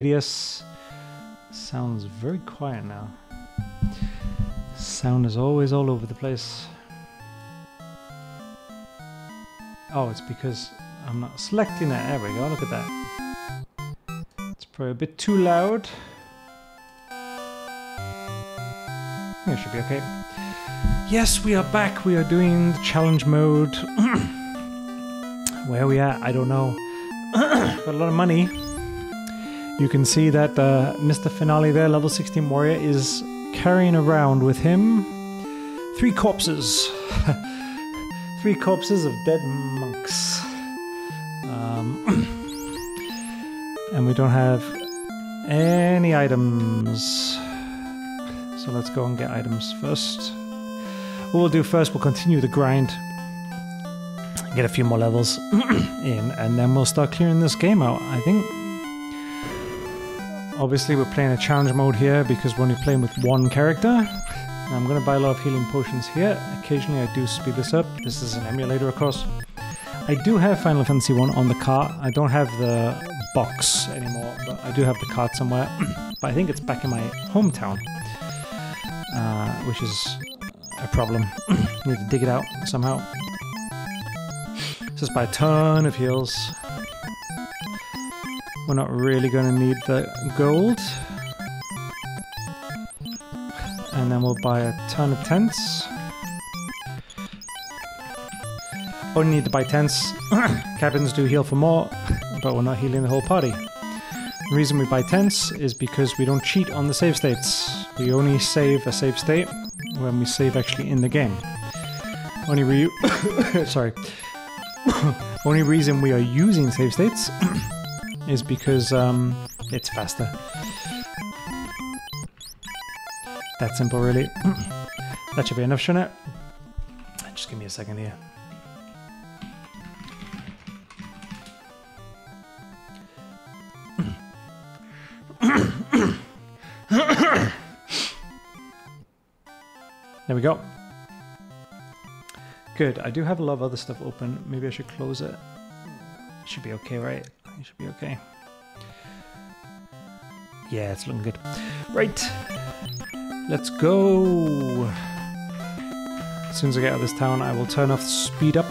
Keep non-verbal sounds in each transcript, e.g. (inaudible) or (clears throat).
radius. Sounds very quiet now. Sound is always all over the place. Oh, it's because I'm not selecting it. There we go, look at that. It's probably a bit too loud. It should be okay. Yes, we are back. We are doing the challenge mode. (clears throat) Where are we at? I don't know. (clears throat) Got a lot of money. You can see that uh, Mr. Finale there, level 16 warrior, is carrying around with him three corpses. (laughs) three corpses of dead monks. Um, (clears throat) and we don't have any items. So let's go and get items first. What we'll do first, we'll continue the grind. Get a few more levels (clears throat) in, and then we'll start clearing this game out. I think Obviously we're playing a challenge mode here because we're only playing with one character. Now I'm going to buy a lot of healing potions here. Occasionally I do speed this up. This is an emulator of course. I do have Final Fantasy 1 on the cart. I don't have the box anymore, but I do have the cart somewhere. (clears throat) but I think it's back in my hometown, uh, which is a problem. (clears throat) Need to dig it out somehow. Just buy a ton of heals. We're not really going to need the gold. And then we'll buy a ton of tents. Only need to buy tents. (coughs) Cabins do heal for more, but we're not healing the whole party. The reason we buy tents is because we don't cheat on the save states. We only save a save state when we save actually in the game. Only re- (coughs) sorry. (coughs) only reason we are using save states is because um, it's faster. That simple, really. (clears throat) that should be enough, shouldn't it? Just give me a second here. there we go. Good. I do have a lot of other stuff open. Maybe I should close it. Should be okay, right? You should be okay. Yeah, it's looking good. Right. Let's go. As soon as I get out of this town, I will turn off speed up.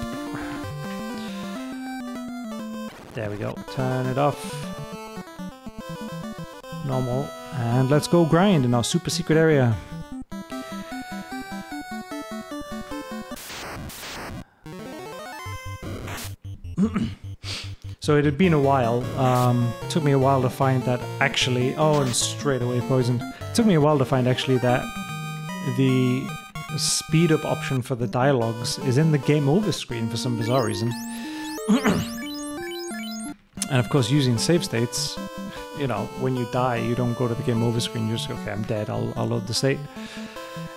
There we go. Turn it off. Normal. And let's go grind in our super secret area. (clears throat) So it had been a while. Um, took me a while to find that actually. Oh, and straight away poisoned. It took me a while to find actually that the speed up option for the dialogues is in the game over screen for some bizarre reason. (clears throat) and of course, using save states, you know, when you die, you don't go to the game over screen. You just okay, I'm dead. I'll, I'll load the state.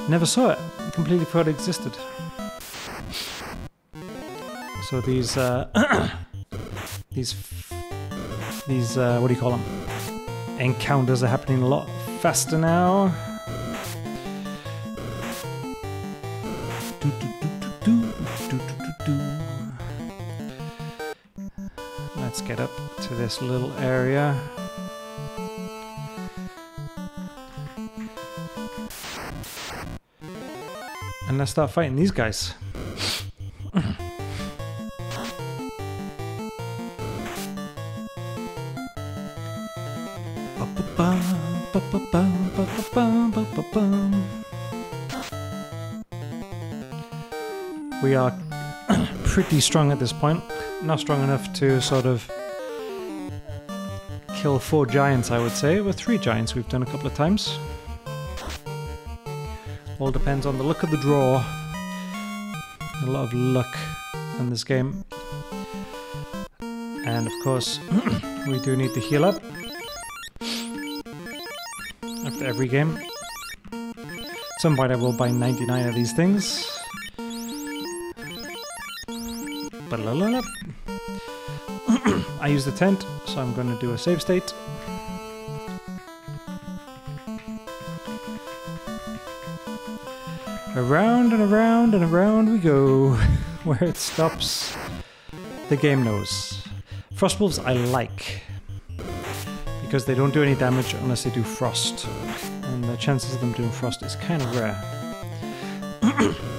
Never saw it. Completely forgot it existed. So these. Uh, (clears throat) these these uh, what do you call them encounters are happening a lot faster now. Let's get up to this little area. And let's start fighting these guys We are (clears throat) pretty strong at this point. Not strong enough to sort of kill four giants, I would say. With three giants we've done a couple of times. All depends on the luck of the draw. A lot of luck in this game. And of course, (clears throat) we do need to heal up after every game. At some point I will buy 99 of these things. I use the tent, so I'm going to do a save state. Around and around and around we go. (laughs) Where it stops, the game knows. Frostwolves I like because they don't do any damage unless they do frost. And the chances of them doing frost is kind of rare. (clears throat)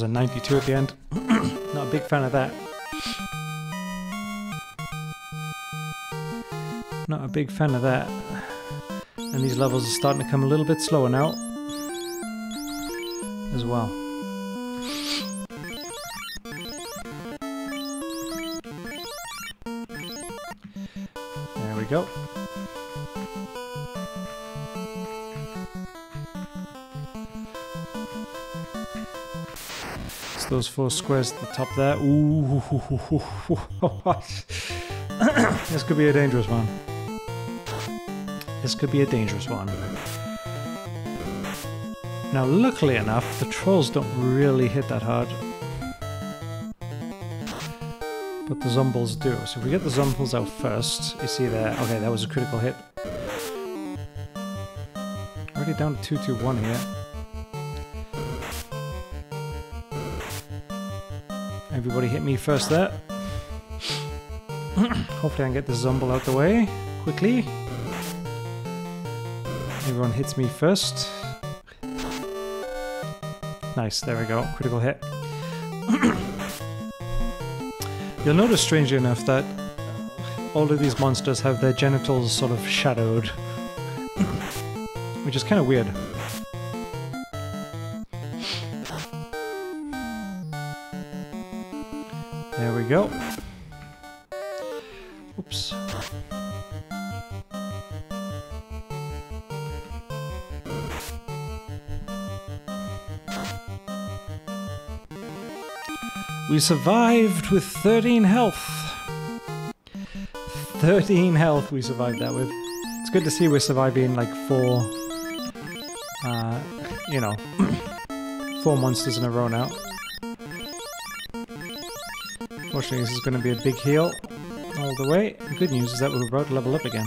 was a 92 at the end. (clears throat) Not a big fan of that. Not a big fan of that. And these levels are starting to come a little bit slower now. As well. There we go. Those four squares at the top there. Ooh. (coughs) this could be a dangerous one. This could be a dangerous one. Now, luckily enough, the trolls don't really hit that hard. But the zombies do. So if we get the zombies out first, you see there, okay, that was a critical hit. Already down to 2-2-1 here. Everybody hit me first there. Hopefully I can get the zomble out the way quickly. Everyone hits me first. Nice, there we go. Critical hit. (coughs) You'll notice, strangely enough, that all of these monsters have their genitals sort of shadowed. (coughs) Which is kind of weird. Go. Oops. We survived with 13 health. 13 health we survived that with. It's good to see we're surviving like four, uh, you know, (clears throat) four monsters in a row now. Fortunately, this is going to be a big heal all the way. The good news is that we're about to level up again.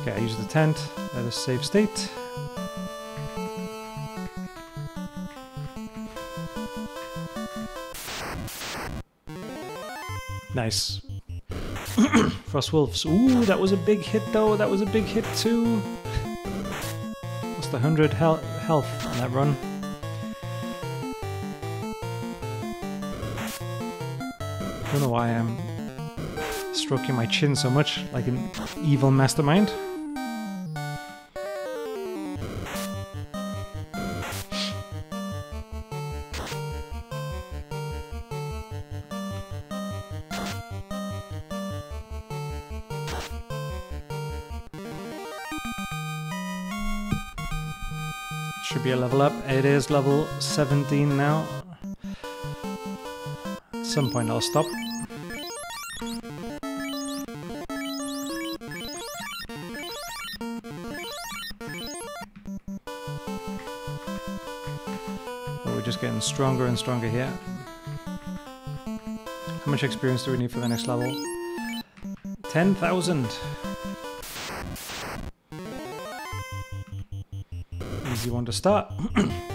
Okay, I use the tent. Let us save state. Nice. (coughs) Frost Wolves. Ooh, that was a big hit though. That was a big hit too. The 100 health on that run? Don't know why I'm stroking my chin so much, like an evil mastermind. Should be a level up. It is level 17 now. Some point I'll stop. We're just getting stronger and stronger here. How much experience do we need for the next level? 10,000! Easy one to start. (clears throat)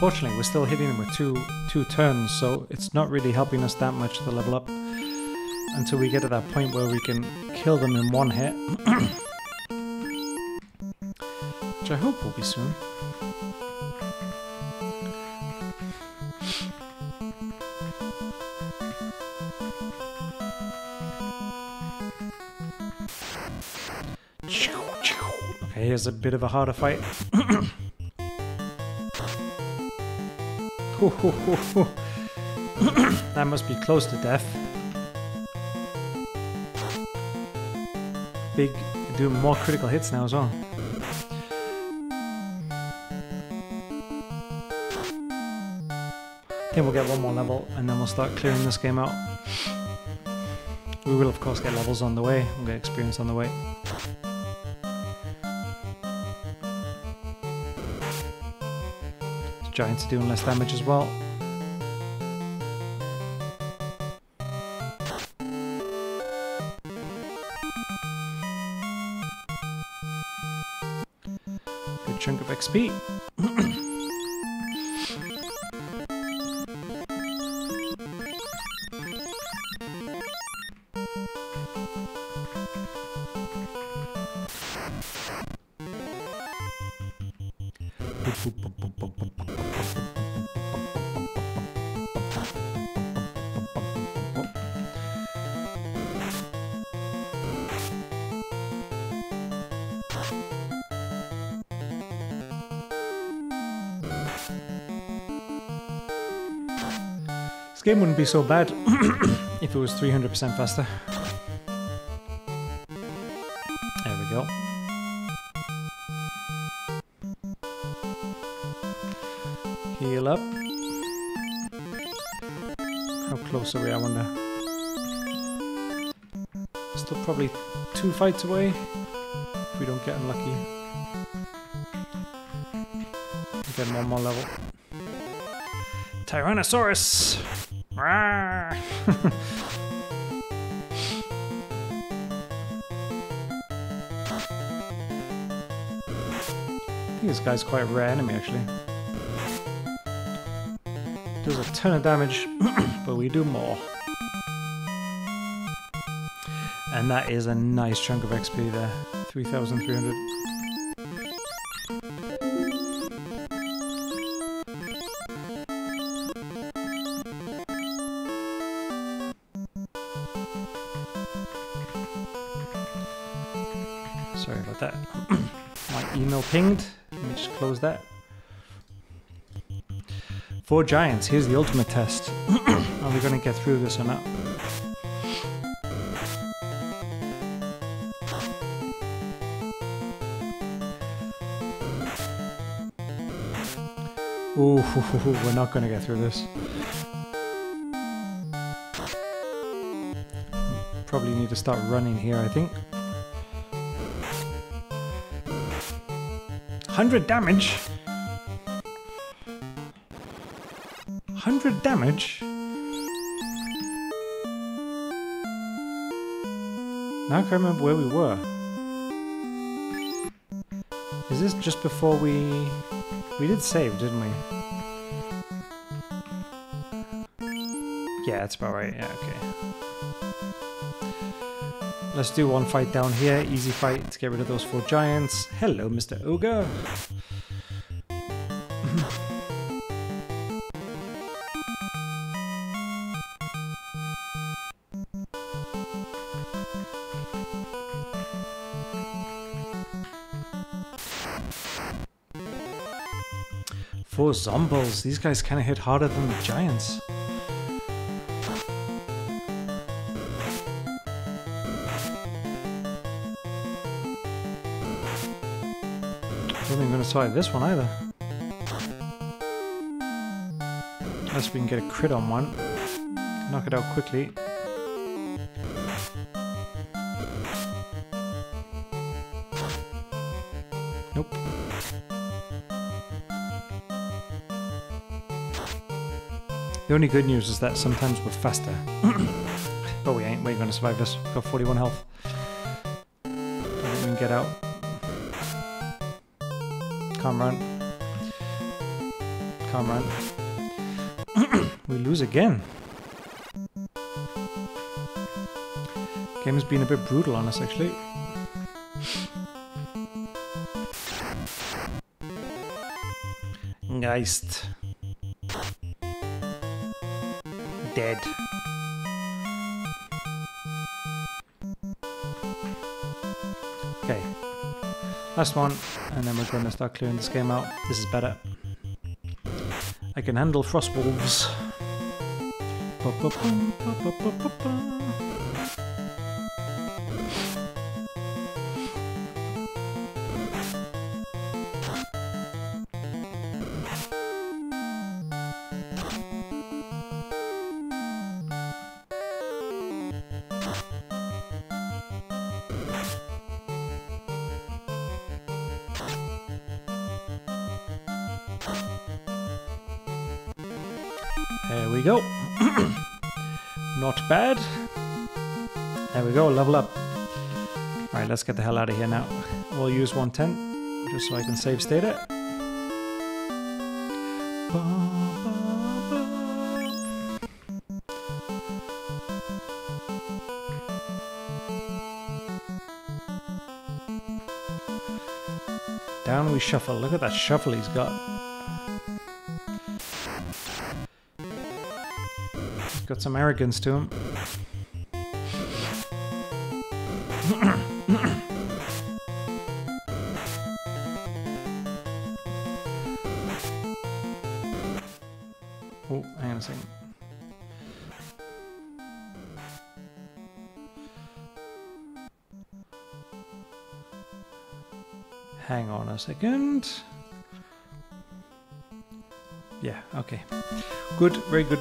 Fortunately, we're still hitting them with two two turns, so it's not really helping us that much to level up until we get to that point where we can kill them in one hit. (coughs) Which I hope will be soon. (coughs) Okay, here's a bit of a harder fight. (coughs) (coughs) that must be close to death. Big, doing more critical hits now as well. think we'll get one more level and then we'll start clearing this game out. We will of course get levels on the way, we'll get experience on the way. Giants are doing less damage as well. Good chunk of XP. Game wouldn't be so bad (clears throat) if it was 300% faster. There we go. Heal up. How close are we, I wonder? Still probably two fights away if we don't get unlucky. Get one more level. Tyrannosaurus! (laughs) This guy's quite a rare enemy actually. Does a ton of damage, (clears throat) but we do more. And that is a nice chunk of XP there. 3,300. Pinged. Let me just close that. Four giants. Here's the ultimate test. (clears throat) Are we going to get through this or not? Ooh, (laughs) we're not going to get through this. Hmm, probably need to start running here, I think. 100 damage? 100 damage? Now I can't remember where we were. Is this just before we... We did save, didn't we? Yeah, that's about right. Yeah, okay. Let's do one fight down here. Easy fight to get rid of those four giants. Hello, Mr. Ogre. Four zombies. These guys kind of hit harder than the giants. Survive this one either. Unless we can get a crit on one. Knock it out quickly. Nope. The only good news is that sometimes we're faster. (coughs) but we ain't. We're going to survive this. We've Got 41 health. Come on. Come on. (coughs) we lose again. Game has been a bit brutal on us actually. Geist. Dead. Last one, and then we're going to start clearing this game out. This is better. I can handle frost wolves. Let's get the hell out of here now. We'll use 110, just so I can save state it. Down we shuffle. Look at that shuffle he's got. He's got some arrogance to him. Second. Yeah, okay. Good, very good.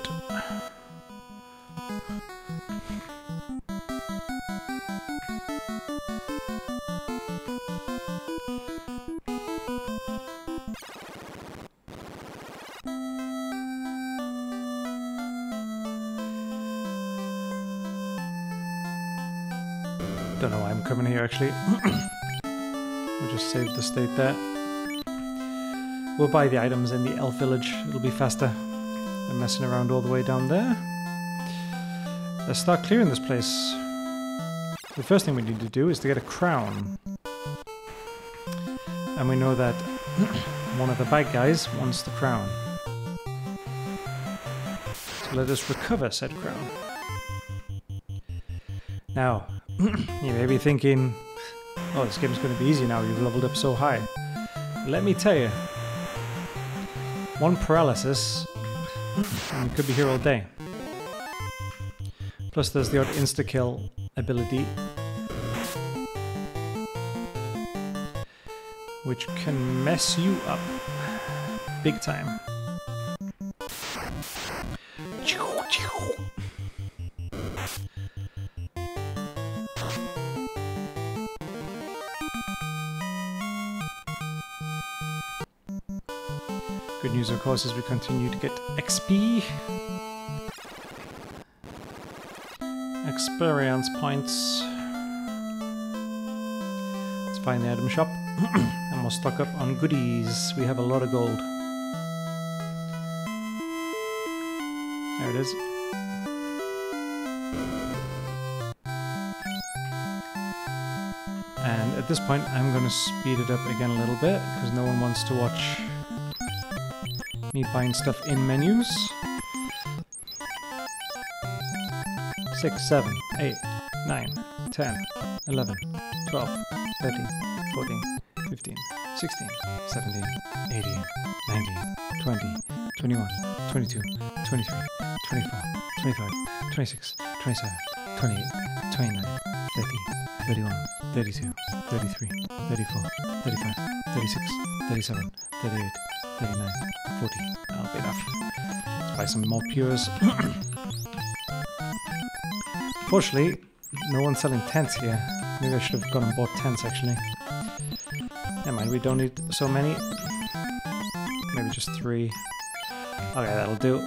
There. We'll buy the items in the elf village. It'll be faster than messing around all the way down there. Let's start clearing this place. The first thing we need to do is to get a crown. And we know that (clears throat) one of the bad guys wants the crown. So let us recover said crown. Now, (clears throat) you may be thinking, oh, this game's going to be easy now, you've leveled up so high. Let me tell you, one paralysis, and we could be here all day. Plus there's the odd insta-kill ability, which can mess you up big time. Of course, is we continue to get XP. Experience points. Let's find the item shop. (clears throat) and we'll stock up on goodies. We have a lot of gold. There it is. And at this point, I'm going to speed it up again a little bit, because no one wants to watch me buying stuff in menus. 6, 7, 8, 9, 10, 11, 12, 13, 14, 15, 16, 17, 18, 19, 20, 21, 22, 23, 24, 25, 26, 27, 28, 29, 30, 31, 32, 33, 34, 35, 36, 37, 38, 39, 40. Ah, that'll be enough. Let's buy some more pures. (clears throat) Fortunately, no one's selling tents here. Maybe I should have gone and bought tents actually. Never mind, we don't need so many. Maybe just three. Okay, that'll do. (clears throat)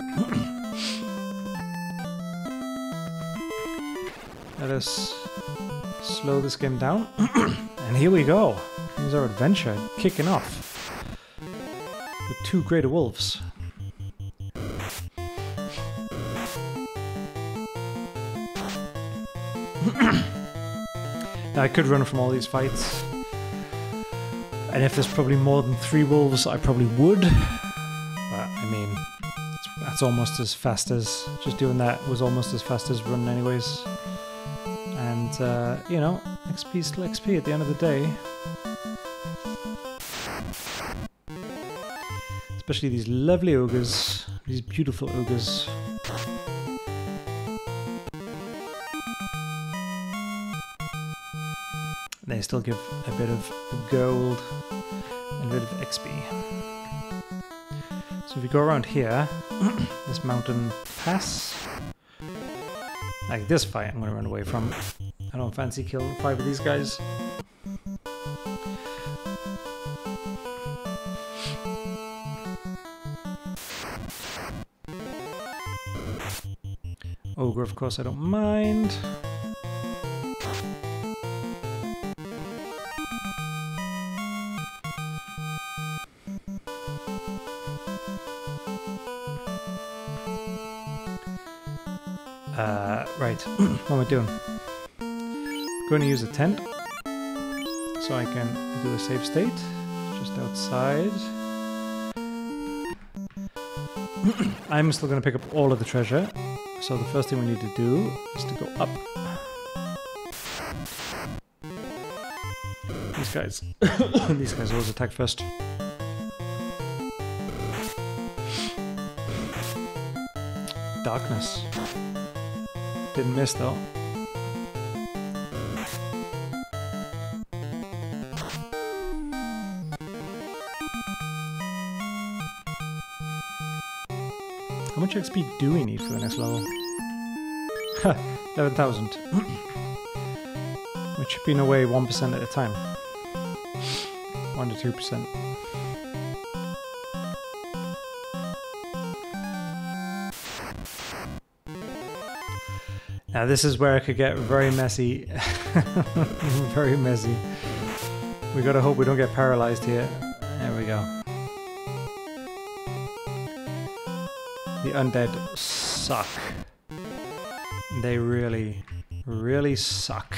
Let us slow this game down. (clears throat) and here we go. Here's our adventure kicking off two greater wolves. (coughs) now I could run from all these fights. And if there's probably more than three wolves, I probably would. But, I mean, that's almost as fast as... Just doing that was almost as fast as running anyways. And, uh, you know, XP still XP at the end of the day. Especially these lovely ogres. These beautiful ogres. They still give a bit of gold and a bit of XP. So if we go around here, (clears throat) this mountain pass, like this fight I'm going to run away from. I don't fancy killing five of these guys. Ogre, of course, I don't mind. Uh, right, (clears throat) what am I doing? going to use a tent so I can do a save state just outside. (clears throat) I'm still going to pick up all of the treasure. So the first thing we need to do is to go up. These guys, (coughs) these guys always attack first. Darkness. Didn't miss though. Much XP do we need for the next level? 11,000. Which should be in a way 1% at a time. 1 to 2%. Now this is where it could get very messy. (laughs) very messy. We gotta hope we don't get paralyzed here. There we go. Undead suck. They really, really suck.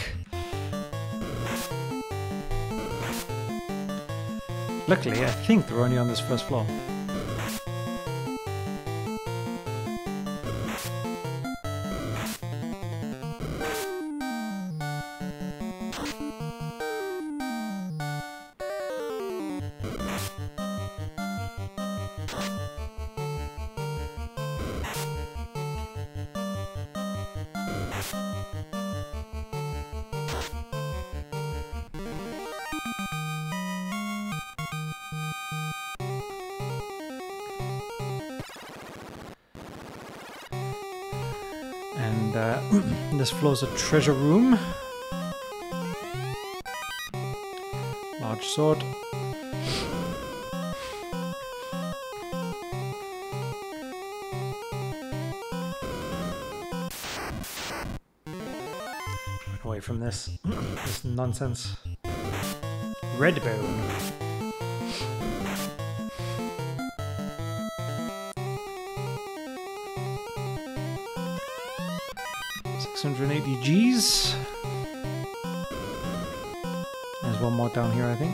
Luckily, I think they're only on this first floor. Floor is a treasure room. Large sword. away from this, (clears throat) this nonsense. Redbone. 680 Gs. There's one more down here, I think.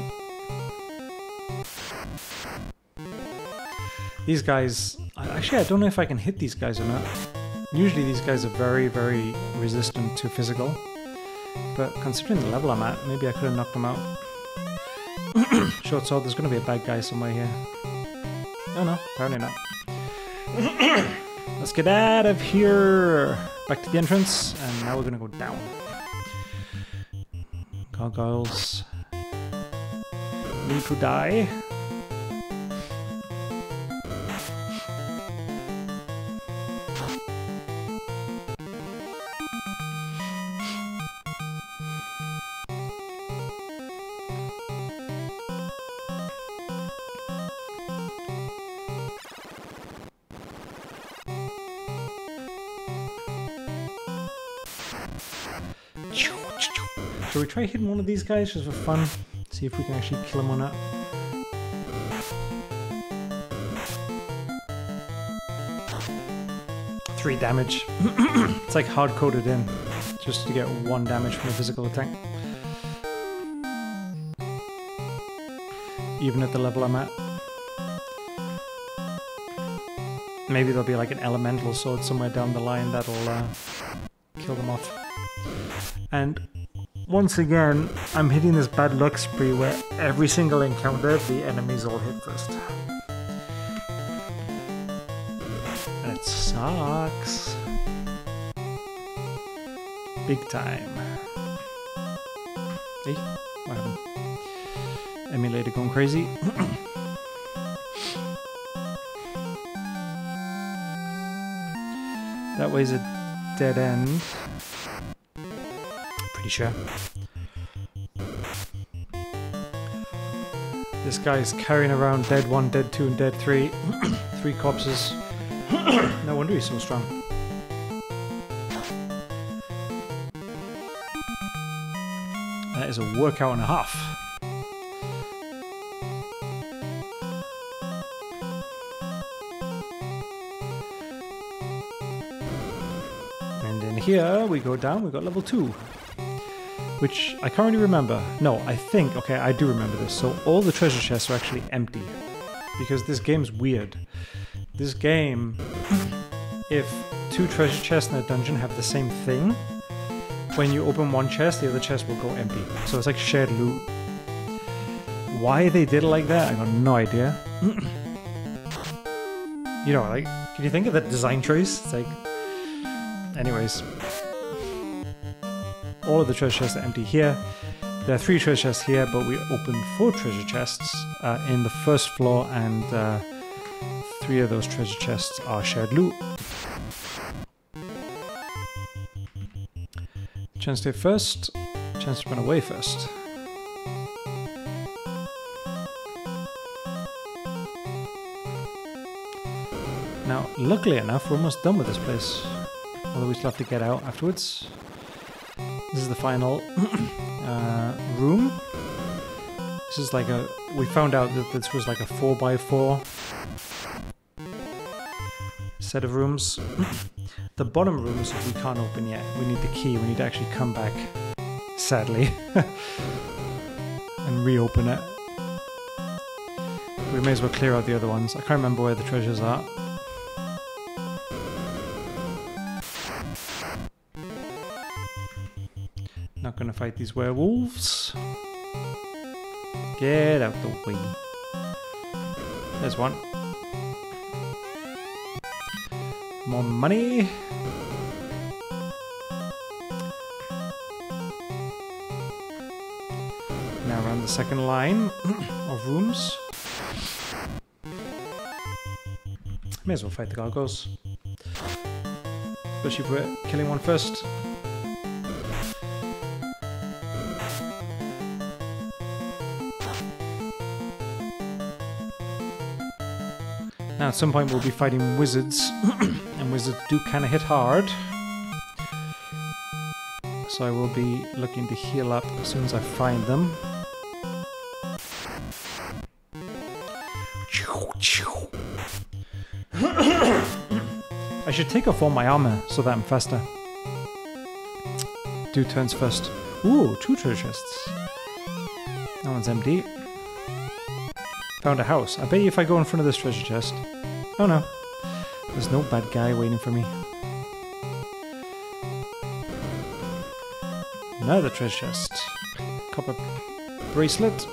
These guys... Actually, I don't know if I can hit these guys or not. Usually these guys are very, very resistant to physical. But considering the level I'm at, maybe I could have knocked them out. (coughs) Short sword, there's going to be a bad guy somewhere here. Oh no, apparently not. (coughs) Let's get out of here! Back to the entrance, and now we're gonna go down. Gargoyles need to die. Try hitting one of these guys just for fun? See if we can actually kill him or not. Three damage. (clears throat) it's like hard-coded in, just to get one damage from a physical attack. Even at the level I'm at. Maybe there'll be like an elemental sword somewhere down the line that'll uh, kill them off. And once again, I'm hitting this bad luck spree where every single encounter, the enemies all hit first. It sucks. Big time. Hey, what happened? Emulator going crazy. (coughs) that way's a dead end pretty sure. This guy is carrying around Dead 1, Dead 2, and Dead 3. (clears throat) Three corpses. (clears throat) no wonder he's so strong. That is a workout and a half. And in here we go down, we've got level 2. Which I can't really remember. No, I think, okay, I do remember this. So all the treasure chests are actually empty. Because this game's weird. This game, if two treasure chests in a dungeon have the same thing, when you open one chest, the other chest will go empty. So it's like shared loot. Why they did it like that, I got no idea. (clears throat) you know, like, can you think of that design choice? It's like, anyways. All of the treasure chests are empty here. There are three treasure chests here, but we opened four treasure chests uh, in the first floor, and uh, three of those treasure chests are shared loot. Chance to first, chance to run away first. Now, luckily enough, we're almost done with this place. Although we still have to get out afterwards. This is the final (clears throat) uh, room. This is like a... We found out that this was like a 4x4 set of rooms. (clears throat) the bottom rooms we can't open yet. We need the key. We need to actually come back, sadly, (laughs) and reopen it. We may as well clear out the other ones. I can't remember where the treasures are. Not gonna fight these werewolves. Get out the way. There's one. More money. Now around the second line (clears throat) of rooms. May as well fight the gargoyles. Especially if we're killing one first. At some point we'll be fighting wizards, (clears throat) and wizards do kind of hit hard. So I will be looking to heal up as soon as I find them. I should take off all my armor so that I'm faster. Do turns first. Ooh, two treasure chests. That one's empty. Found a house. I bet you if I go in front of this treasure chest... Oh no. There's no bad guy waiting for me. Another treasure chest. Copper bracelet.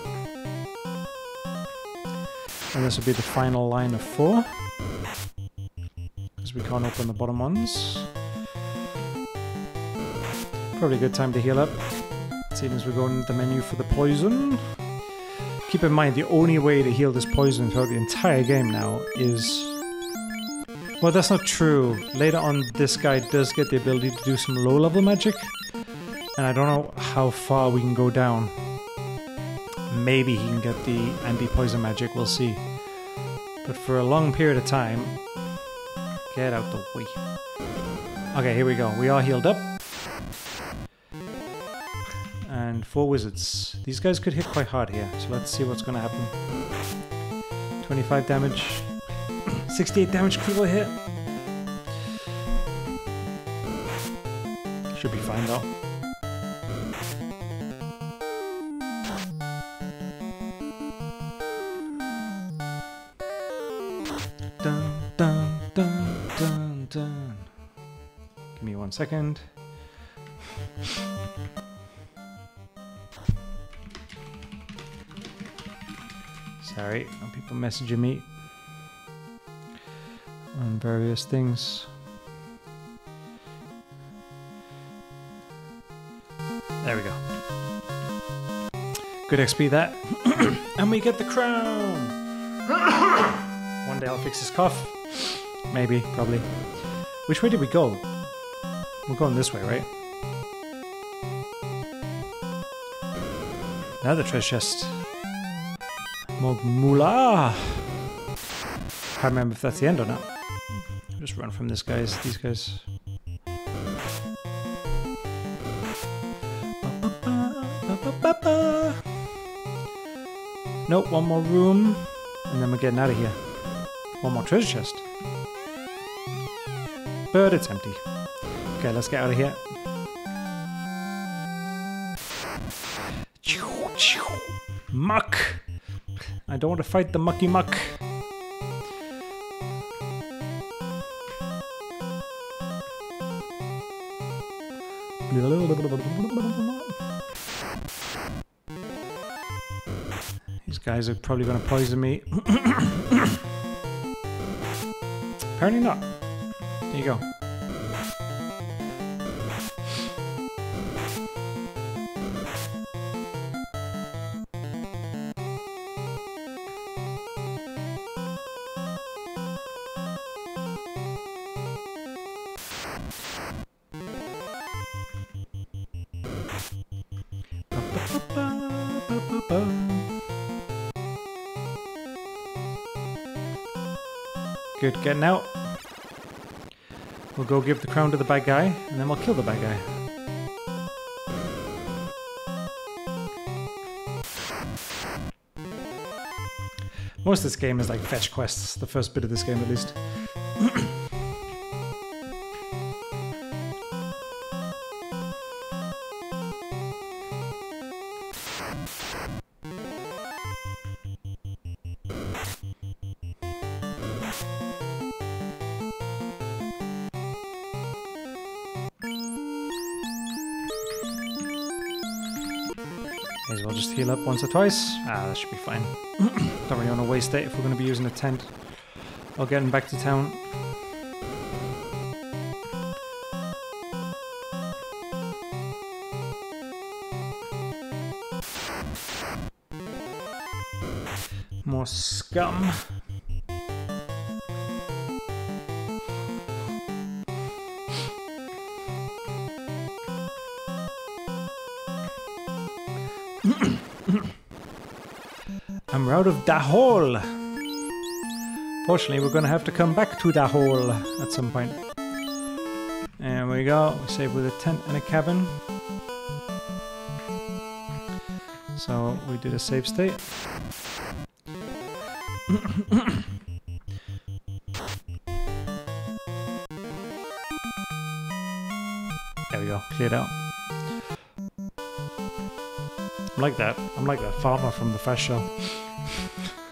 And this will be the final line of four. Because we can't open the bottom ones. Probably a good time to heal up. Seeing as we're going into the menu for the poison. Keep in mind, the only way to heal this poison throughout the entire game now is... Well, that's not true. Later on, this guy does get the ability to do some low-level magic. And I don't know how far we can go down. Maybe he can get the anti-poison magic, we'll see. But for a long period of time... Get out the way. Okay, here we go. We are healed up. And four wizards. These guys could hit quite hard here, so let's see what's gonna happen. 25 damage. 68 damage critical hit. Should be fine though. Dun, dun, dun, dun, dun. Give me one second. Sorry, people messaging me various things. There we go. Good XP that. (coughs) and we get the crown! (coughs) One day I'll fix his cough. Maybe, probably. Which way did we go? We're going this way, right? Another treasure chest. Mogmula! moolah! Can't remember if that's the end or not. Just run from this guys. These guys. Nope, one more room, and then we're getting out of here. One more treasure chest. But it's empty. Okay, let's get out of here. Muck! I don't want to fight the mucky muck. These guys are probably going to poison me. (coughs) Apparently not. There you go. Good, getting out. We'll go give the crown to the bad guy, and then we'll kill the bad guy. Most of this game is like fetch quests, the first bit of this game at least. Heal up once or twice. Ah, that should be fine. (clears throat) Don't really want to waste it if we're going to be using a tent. Or getting back to town. More scum. Out of Dahol. Fortunately, we're going to have to come back to Dahol at some point. There we go. We save with a tent and a cabin. So we did a save state. (coughs) there we go. Cleared out. I'm like that. I'm like that farmer from the Fast Show.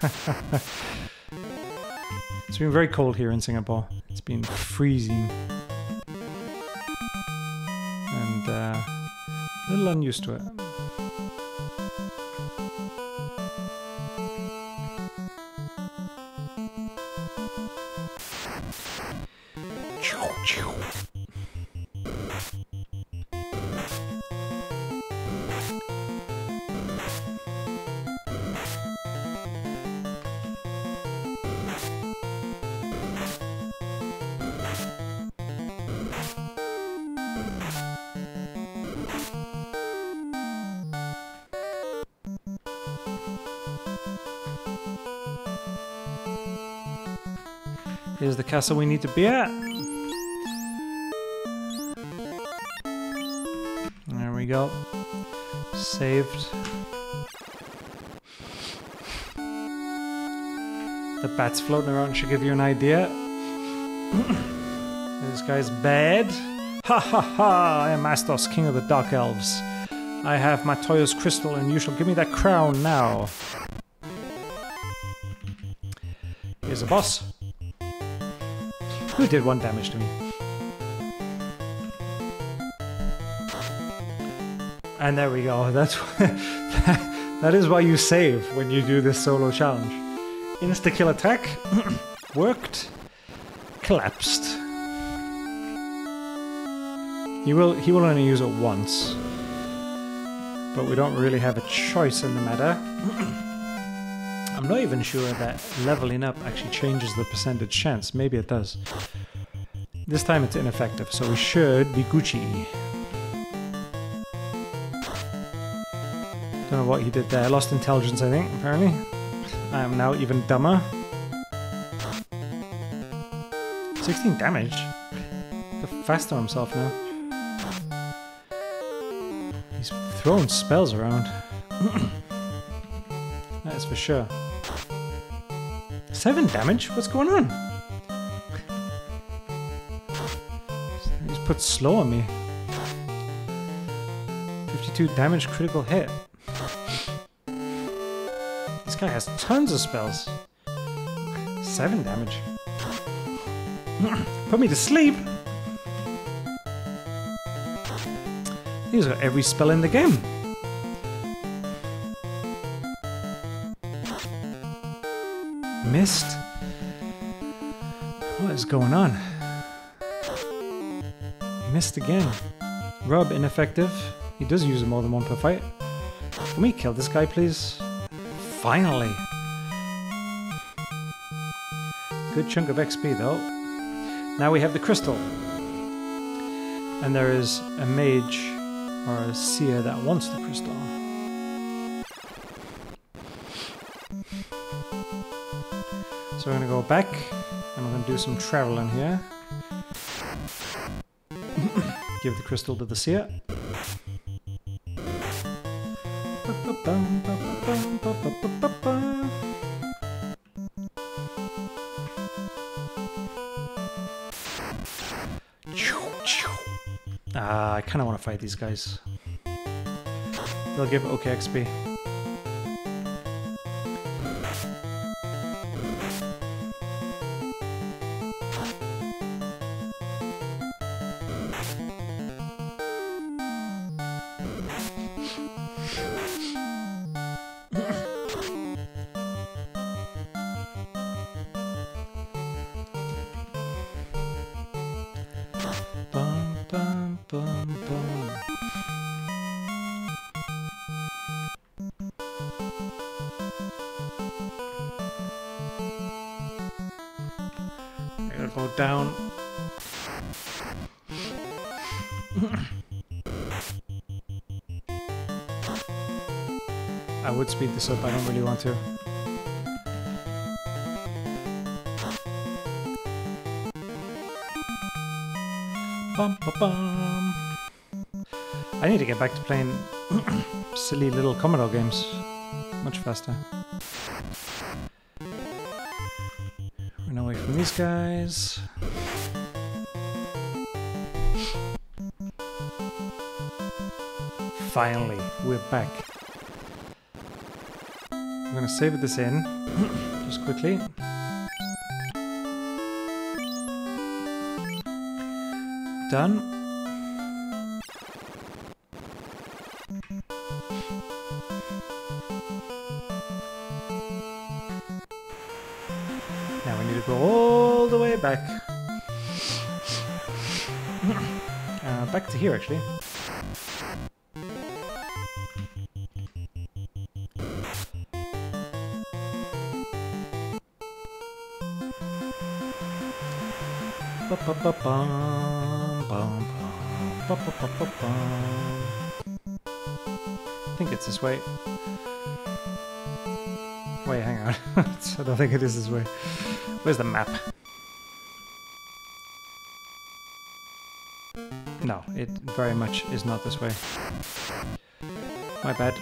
(laughs) it's been very cold here in Singapore. It's been freezing. And uh, a little unused to it. Castle we need to be at. There we go. Saved. The bats floating around should give you an idea. (coughs) this guy's bad. Ha ha ha! I am Astos, king of the Dark Elves. I have Matoya's crystal, and you shall give me that crown now. Here's a boss. Who did one damage to me? And there we go. That's that, (laughs) that is why you save when you do this solo challenge. Insta kill attack (clears throat) worked. Collapsed. He will he will only use it once. But we don't really have a choice in the matter. (clears throat) I'm not even sure that leveling up actually changes the percentage chance. Maybe it does. This time it's ineffective, so we should be Gucci. Don't know what he did there. Lost intelligence, I think, apparently. I am now even dumber. 16 damage? Go faster himself now. He's throwing spells around. (clears throat) That's for sure. Seven damage? What's going on? He's put slow on me. 52 damage critical hit. This guy has tons of spells. Seven damage. (clears throat) Put me to sleep. He's got every spell in the game. Missed. What is going on? Missed again. Rub ineffective. He does use more than one per fight. Can we kill this guy, please? Finally. Good chunk of XP, though. Now we have the crystal. And there is a mage or a seer that wants the crystal. So we're to go back and we're to do some traveling here. (coughs) Give the crystal to the seer. Ah, I kind of want to fight these guys. They'll give okay XP. Go down. I would speed this up, I don't really want to. Bum, bum, bum. I need to get back to playing (clears throat) silly little Commodore games much faster. These guys. Finally, we're back. I'm gonna save this in (clears throat) just quickly. Done. Back to here, actually. I think it's this way. Wait, hang on. (laughs) I don't think it is this way. Where's the map? Very much is not this way. My bad.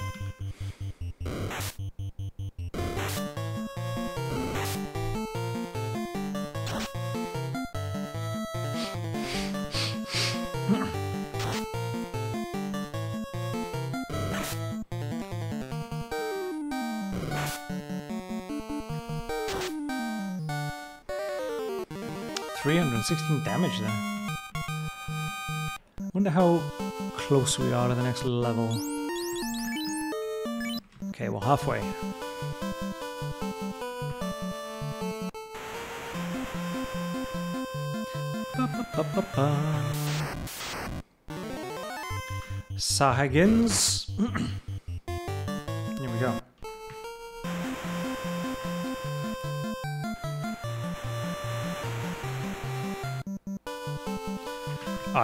Three hundred and sixteen damage there. Wonder how close we are to the next level. Okay, we're halfway. Sahagins. (clears throat)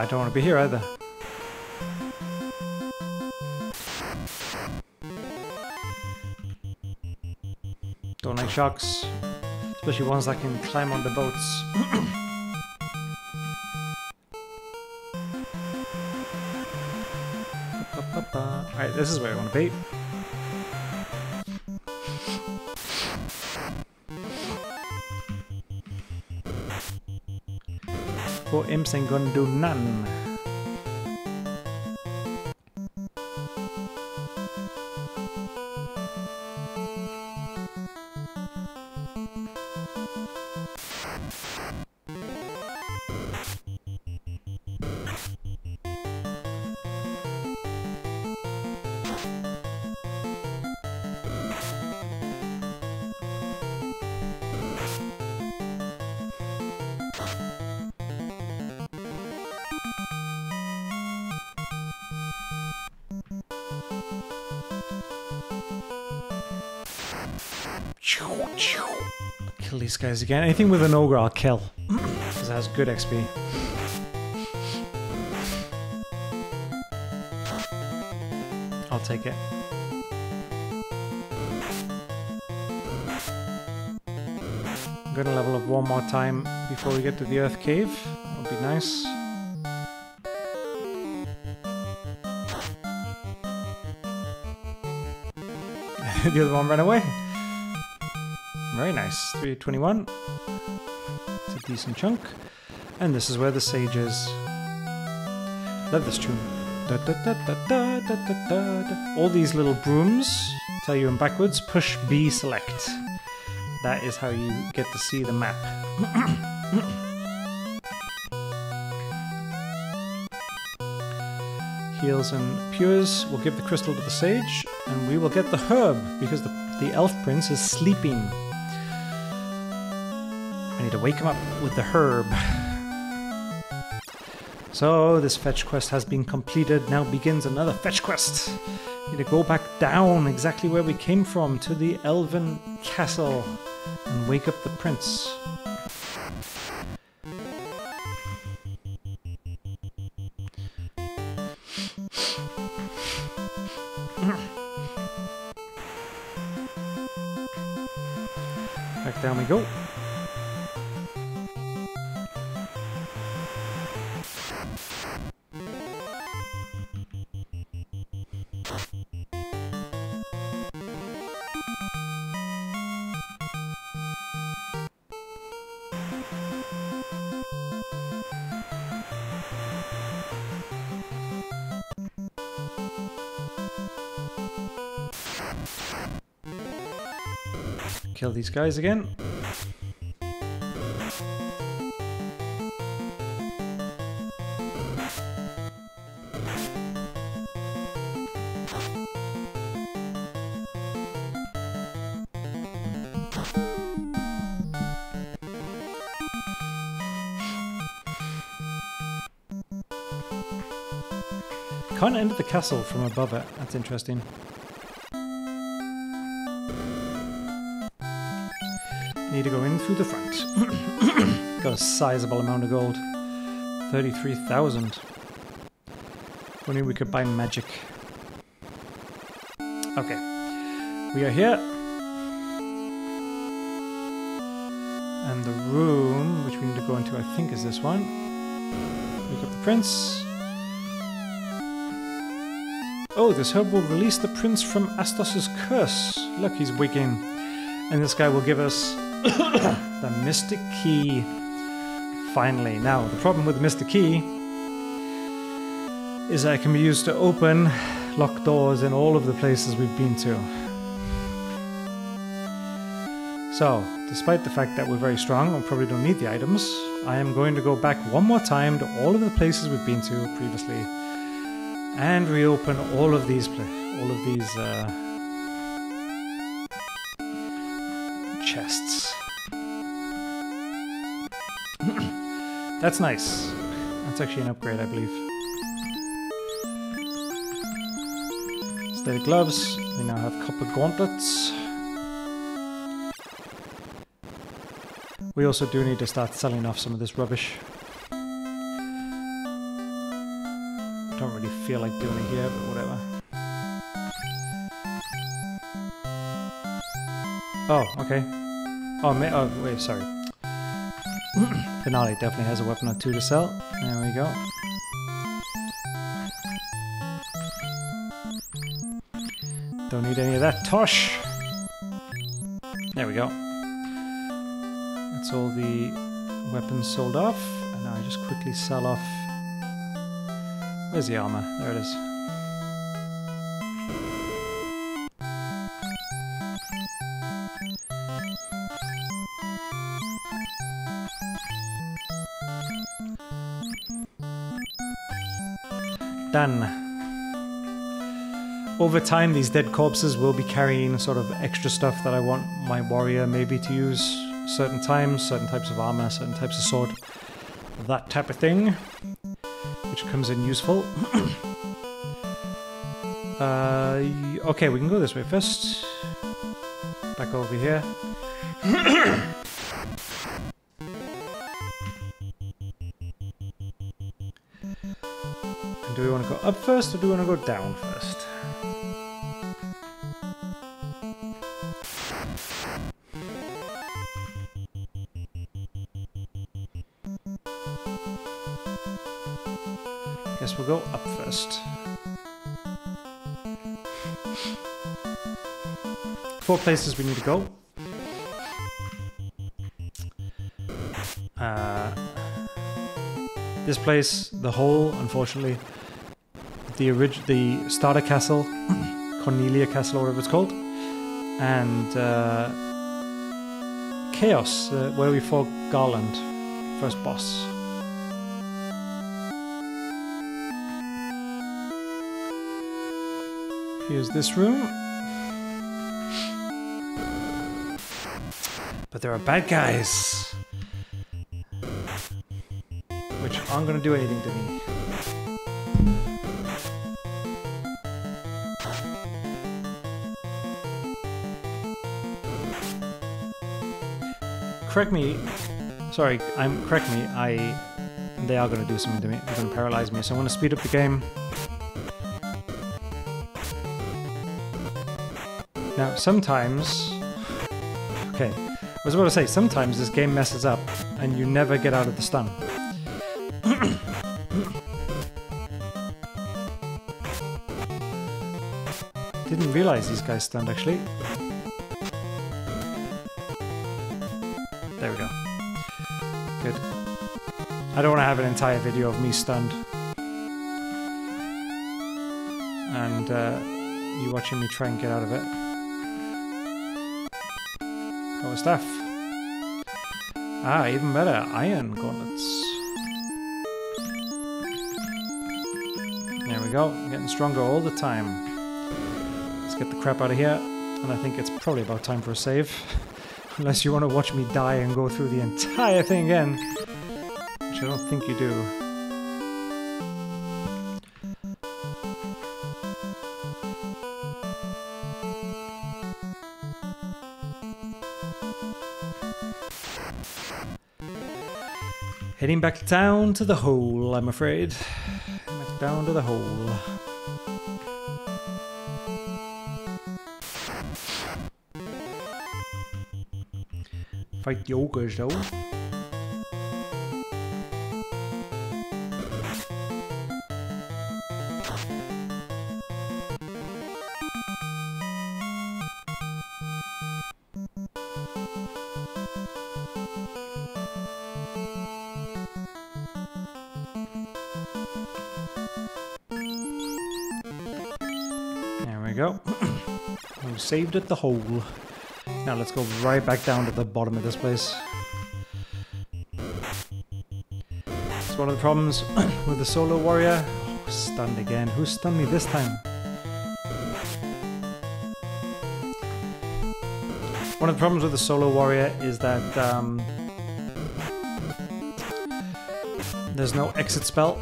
don't want to be here either. Don't like sharks, especially ones that can climb on the boats. (coughs) Alright, this is where I want to be. Four imps ain't guys again. Anything with an ogre, I'll kill. Because it has good XP. I'll take it. I'm gonna level up one more time before we get to the Earth Cave. That'll be nice. (laughs) the other one ran away. Very nice. 321. It's a decent chunk. And this is where the sage is. Love this tune. Da, da, da. All these little brooms tell you in backwards push B select. That is how you get to see the map. (coughs) Heals and Pures will give the crystal to the sage, and we will get the herb because the, the elf prince is sleeping. Wake him up with the herb. So this fetch quest has been completed. Now begins another fetch quest. We Need to go back down exactly where we came from to the elven castle and wake up the prince. Back down we go. Kill these guys again. Can't enter the castle from above it. That's interesting. Need to go in through the front. (coughs) Got a sizable amount of gold. 33,000. Only we could buy magic. Okay. We are here. And the room, which we need to go into, I think is this one. Wake up the prince. Oh, this herb will release the prince from Astos's curse. Look, he's waking. And this guy will give us (coughs) the Mystic Key. Finally. Now, the problem with the Mystic Key is that it can be used to open locked doors in all of the places we've been to. So, despite the fact that we're very strong and probably don't need the items, I am going to go back one more time to all of the places we've been to previously and reopen all of these all of these uh, chests. That's nice. That's actually an upgrade, I believe. Static gloves. We now have copper gauntlets. We also do need to start selling off some of this rubbish. Don't really feel like doing it here, but whatever. Oh, okay. Oh, oh wait, sorry. Finale definitely has a weapon or two to sell. There we go. Don't need any of that tosh. There we go. That's all the weapons sold off. And now I just quickly sell off... Where's the armor? There it is. Done. Over time, these dead corpses will be carrying sort of extra stuff that I want my warrior maybe to use certain times, certain types of armor, certain types of sword, that type of thing, which comes in useful. (clears throat) uh, okay, we can go this way first. Back over here. (clears throat) up first or do we want to go down first? Guess we'll go up first. Four places we need to go. Uh, this place, the hole, unfortunately, the orig- the starter castle, (laughs) Cornelia Castle, or whatever it's called, and uh, Chaos, uh, where we fought Garland, first boss. Here's this room. But there are bad guys. Which aren't gonna do anything to me. Correct me. Sorry, I'm correct me. I they are going to do something to me. They're going to paralyze me. So I want to speed up the game. Now, sometimes. Okay, I was about to say sometimes this game messes up and you never get out of the stun. (coughs) Didn't realize these guys stunned actually. I don't want to have an entire video of me stunned. And uh, you watching me try and get out of it. Power staff. Ah, even better. Iron gauntlets. There we go. Getting stronger all the time. Let's get the crap out of here. And I think it's probably about time for a save. (laughs) Unless you want to watch me die and go through the entire thing again which I don't think you do. Heading back down to the hole, I'm afraid. Back down to the hole. Fight the ogres though. Saved at the hole. Now let's go right back down to the bottom of this place. It's one of the problems (clears throat) with the solo warrior. Oh, stunned again. Who stunned me this time? One of the problems with the solo warrior is that um, there's no exit spell.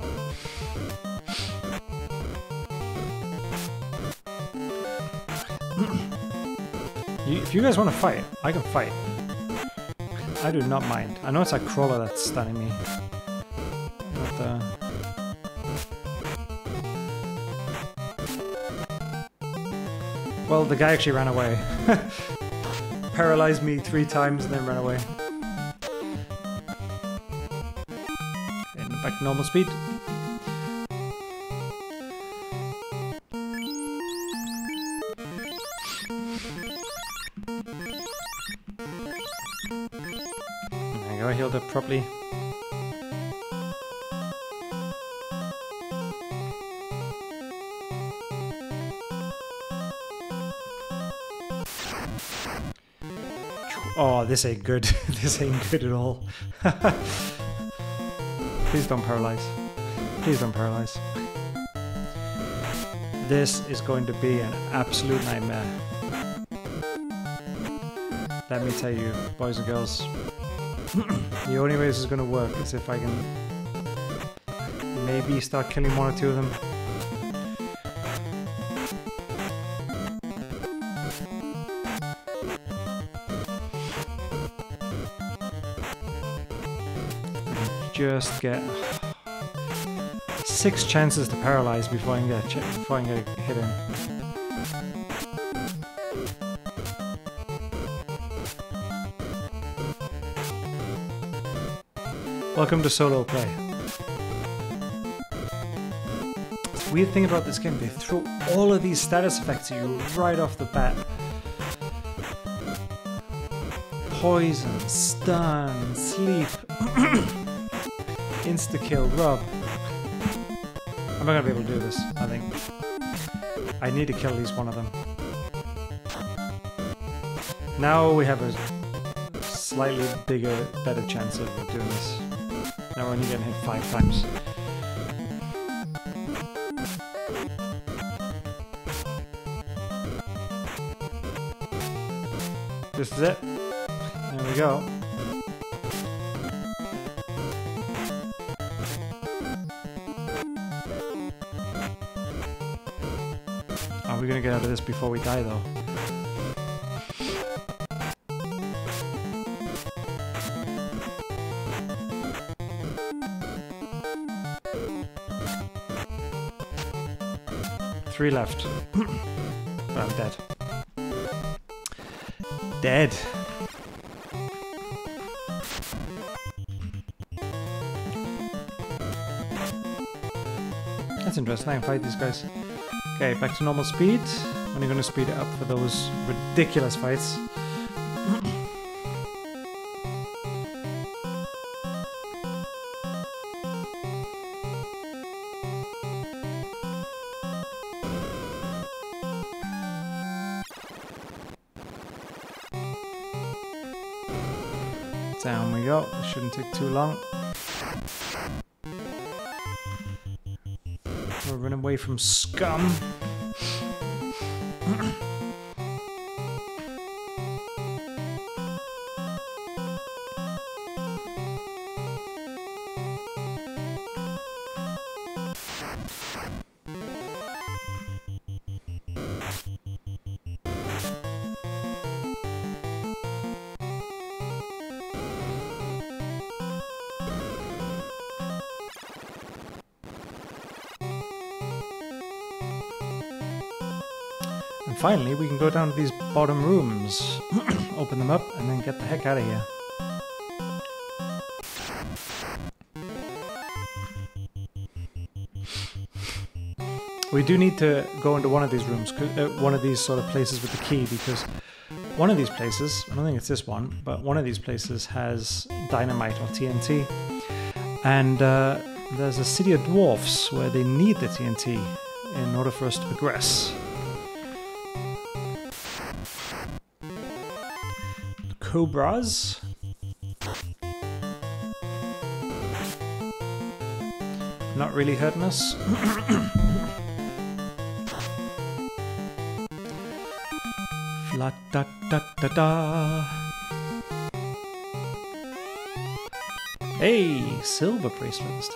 You guys want to fight, I can fight. I do not mind. I know it's a crawler that's stunning me. But, uh... Well, the guy actually ran away. (laughs) Paralyzed me three times and then ran away. And back to normal speed. Properly. Oh, this ain't good. (laughs) this ain't good at all. (laughs) Please don't paralyze. Please don't paralyze. This is going to be an absolute nightmare. Let me tell you, boys and girls, the only way this is going to work is if I can maybe start killing one or two of them. Just get six chances to paralyze before I can get before I can get hit in. Welcome to solo play. The weird thing about this game, they throw all of these status effects at you right off the bat. Poison, stun, sleep, (clears throat) insta-kill, rub. I'm not gonna be able to do this, I think. I need to kill at least one of them. Now we have a slightly bigger, better chance of doing this. Now we're only getting hit five times. This is it. There we go. Are we gonna get out of this before we die though? Three left. (coughs) I'm dead. Dead. That's interesting. I can fight these guys. Okay, back to normal speed. Only gonna speed it up for those ridiculous fights. Shouldn't take too long. We're running away from scum. Finally, we can go down to these bottom rooms, (clears throat) open them up, and then get the heck out of here. We do need to go into one of these rooms, uh, one of these sort of places with the key, because one of these places, I don't think it's this one, but one of these places has dynamite or TNT. And uh, there's a city of dwarfs where they need the TNT in order for us to progress. Cobras. Not really hurting us. Fla (coughs) da da da da. Hey, silver bracelet.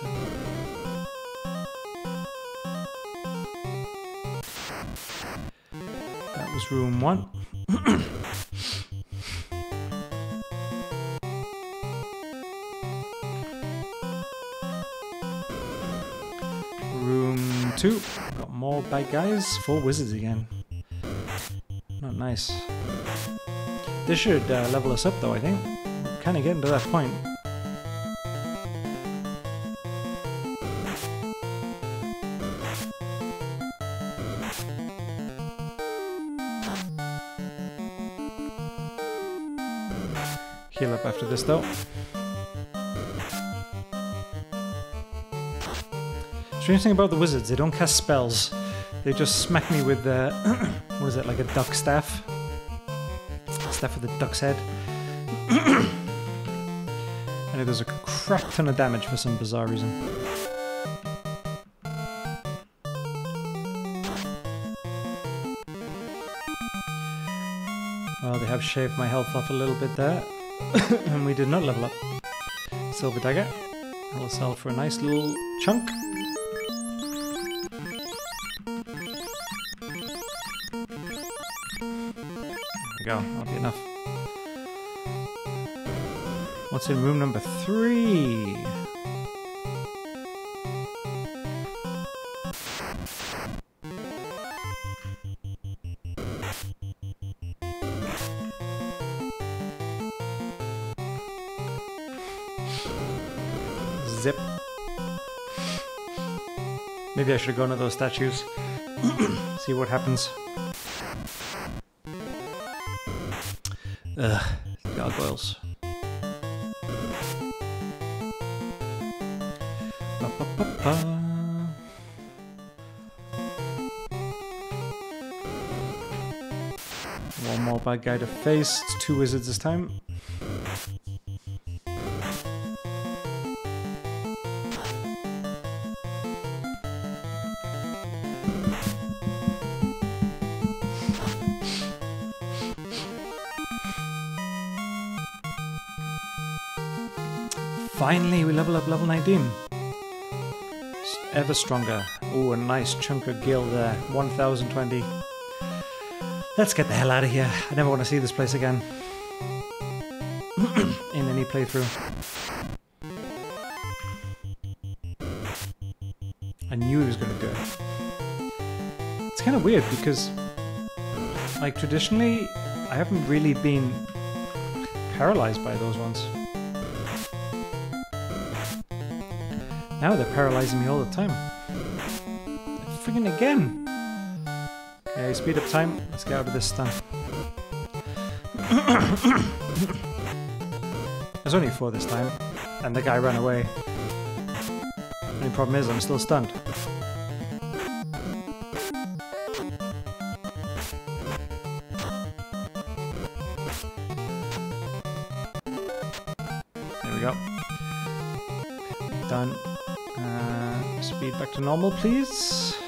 That was room one. (coughs) two. Got more bad guys. Four wizards again. Not nice. This should uh, level us up though, I think. Kind of getting to that point. Heal up after this though. Strange thing about the wizards, they don't cast spells. They just smack me with the (clears throat) what is it, like a duck staff? Staff with a duck's head. (clears throat) and it does a crap ton of damage for some bizarre reason. Well, they have shaved my health off a little bit there. (coughs) and we did not level up. Silver dagger. I'll sell for a nice little chunk. Go. That'll be enough. What's in room number three? Zip. Maybe I should go gone to those statues. (clears throat) See what happens. Ugh, gargoyles. Ba, ba, ba. One more bad guy to face. It's two wizards this time. Finally, we level up level 19. It's ever stronger. Oh, a nice chunk of gil there. 1020. Let's get the hell out of here. I never want to see this place again. (clears throat) In any playthrough. I knew he was going to do it. It's kind of weird because, like, traditionally, I haven't really been paralyzed by those ones. Now they're paralyzing me all the time. Freaking again! Okay, speed up time. Let's get out of this stun. (coughs) There's only four this time, and the guy ran away. Only problem is I'm still stunned. To normal, please.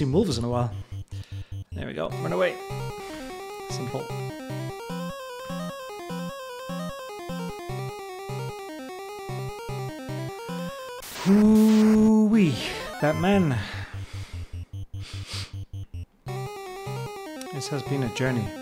Seen wolves in a while. There we go. Run away. Simple. Ooh-wee. man. This has been a journey.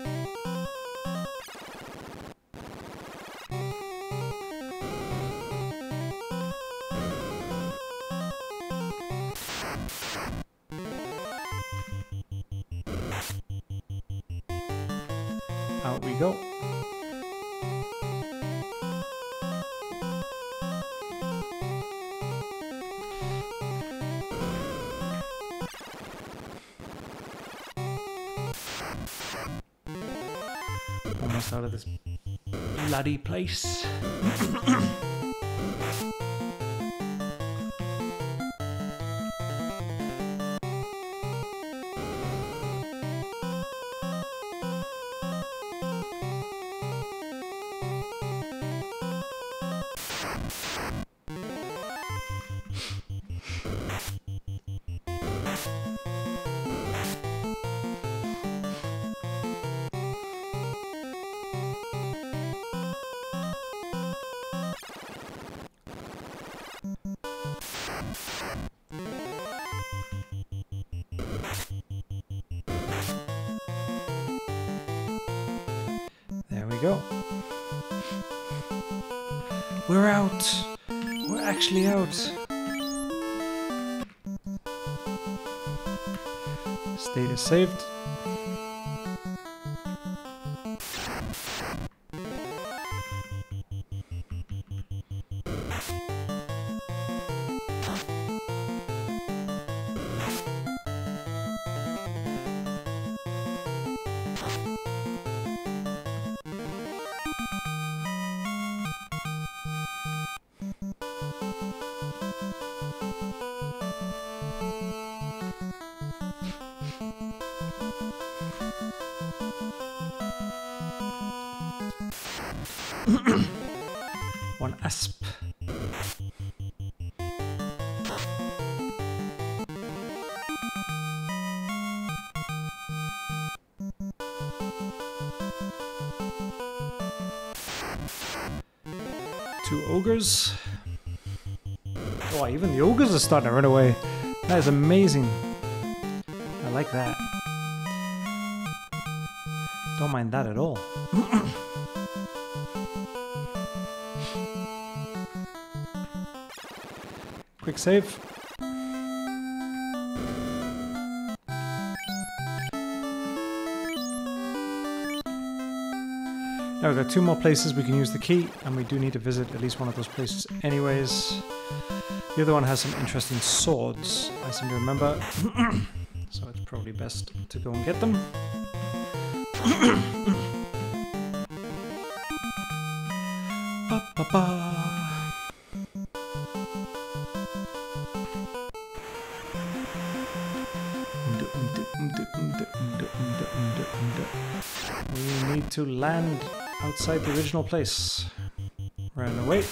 we go. We're out! We're actually out! State is saved. Starting to run away. That is amazing. I like that. Don't mind that at all. (coughs) Quick save. Now we've got two more places we can use the key, and we do need to visit at least one of those places anyways. The other one has some interesting swords, I seem to remember. (coughs) so it's probably best to go and get them. ba, ba, ba. We need to land outside the original place. Run away.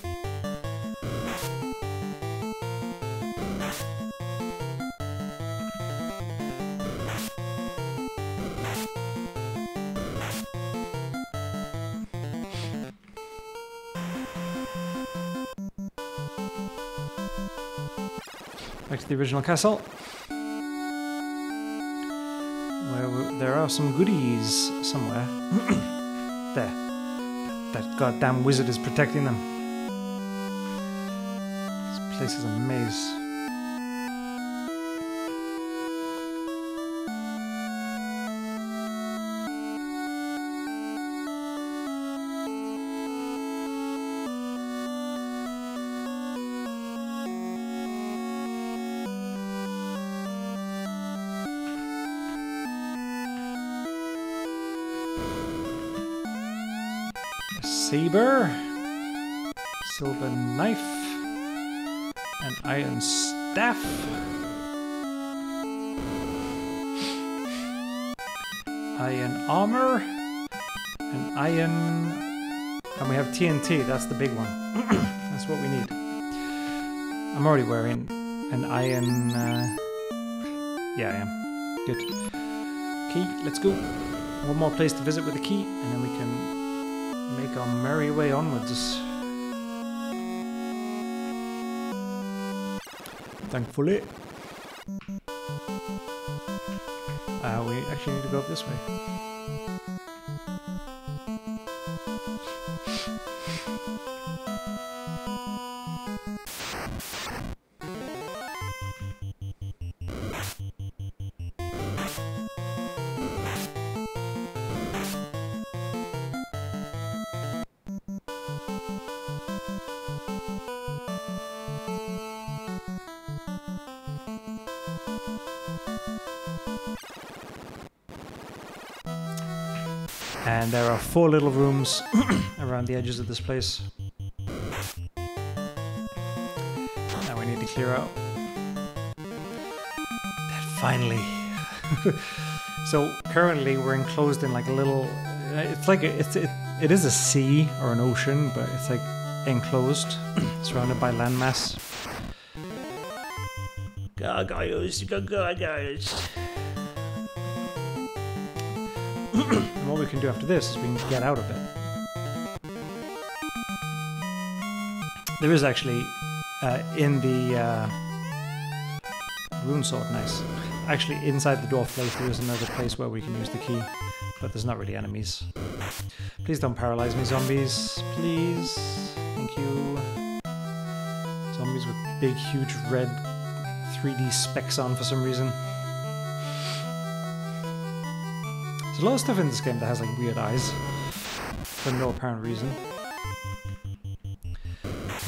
Back to the original castle. Where there are some goodies somewhere. (clears throat) goddamn wizard is protecting them. This place is a maze. Saber, silver knife, an iron staff, iron armor, an iron, and we have TNT. That's the big one. (clears throat) that's what we need. I'm already wearing an iron. Uh, yeah, I am. Good. Key. Let's go. One more place to visit with the key, and then we can make our merry way onwards. Thankfully. Uh, we actually need to go up this way. Four little rooms (clears throat) around the edges of this place. Now we need to clear out. That finally. (laughs) so currently we're enclosed in like a little. uh, It's like a, it's it, it is a sea or an ocean, but it's like enclosed, (clears throat) surrounded by landmass. Gargoyles, gargoyles. (clears throat) and what we can do after this is we can get out of it. There is actually uh, in the uh, rune sword, nice. Actually, inside the dwarf place, there is another place where we can use the key, but there's not really enemies. Please don't paralyze me, zombies. Please. Thank you. Zombies with big, huge red 3D specs on for some reason. There's a lot of stuff in this game that has like weird eyes for no apparent reason.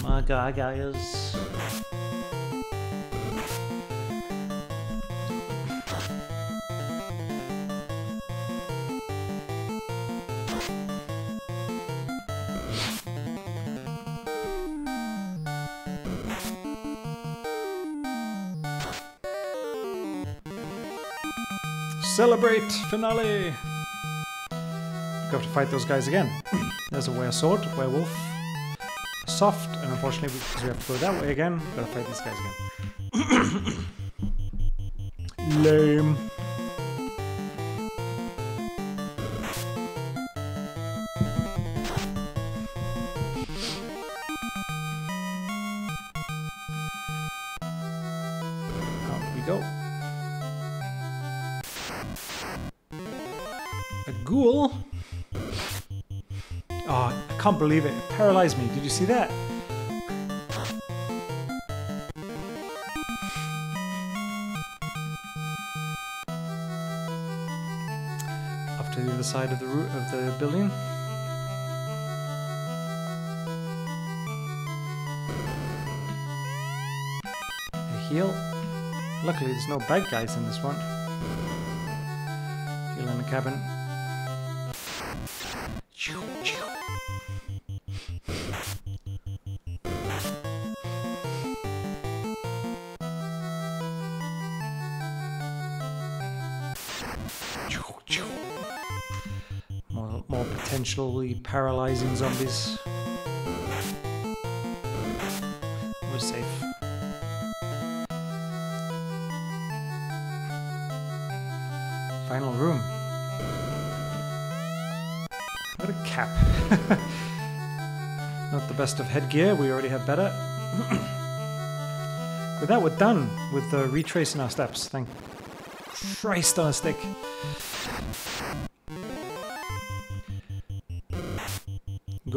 My guy, guys. Celebrate finale! Have to fight those guys again. There's a were sword, werewolf, soft, and unfortunately because we have to go that way again, gotta fight these guys again. (coughs) Lame. Believe it. It paralyzed me. Did you see that? Up to the other side of the root of the building. A heal. Luckily, there's no bad guys in this one. Heal in the cabin. Paralyzing zombies. We're safe. Final room. What a cap. (laughs) Not the best of headgear, we already have better. (clears throat) with that, we're done with uh, retracing our steps. Thank Christ on a stick.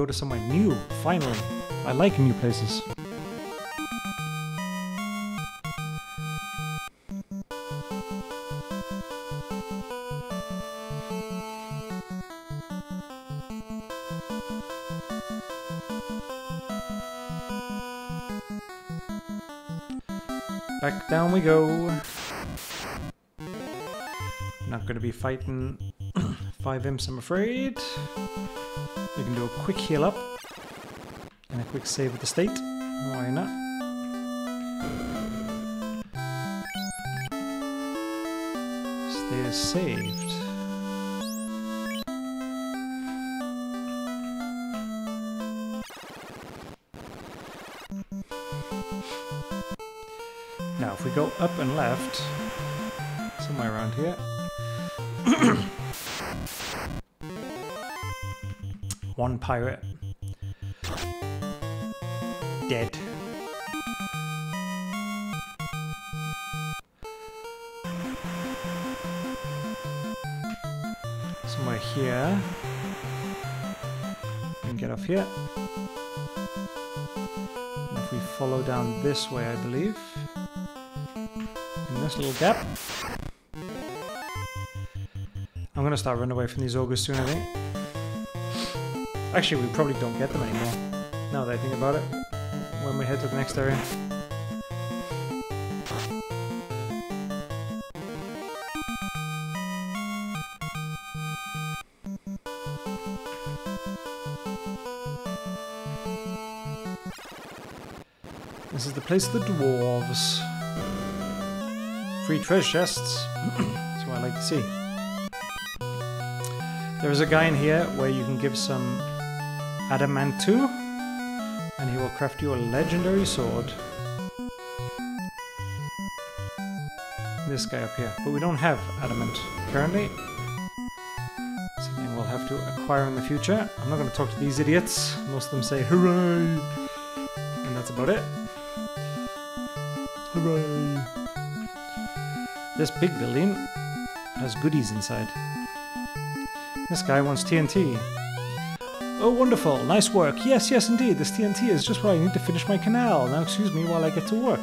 Go to somewhere new, finally. I like new places. Back down we go. Not gonna be fighting (clears throat) five imps, I'm afraid. We can do a quick heal up and a quick save of the state. Why not? Stay as saved. Now, if we go up and left, somewhere around here. (clears throat) One pirate. Dead. Somewhere here. Can get off here. And if we follow down this way, I believe. In this little gap. I'm gonna start running away from these ogres soon, I think. Actually, we probably don't get them anymore. Now that I think about it. When we head to the next area. This is the place of the dwarves. Free treasure chests. (clears throat) That's what I like to see. There is a guy in here where you can give some adamant to, and he will craft you a legendary sword. This guy up here. But we don't have adamant currently. Something we'll have to acquire in the future. I'm not going to talk to these idiots. Most of them say hooray! And that's about it. Hooray! This big building has goodies inside. This guy wants TNT. Oh, wonderful. Nice work. Yes, yes, indeed. This TNT is just what I need to finish my canal. Now excuse me while I get to work.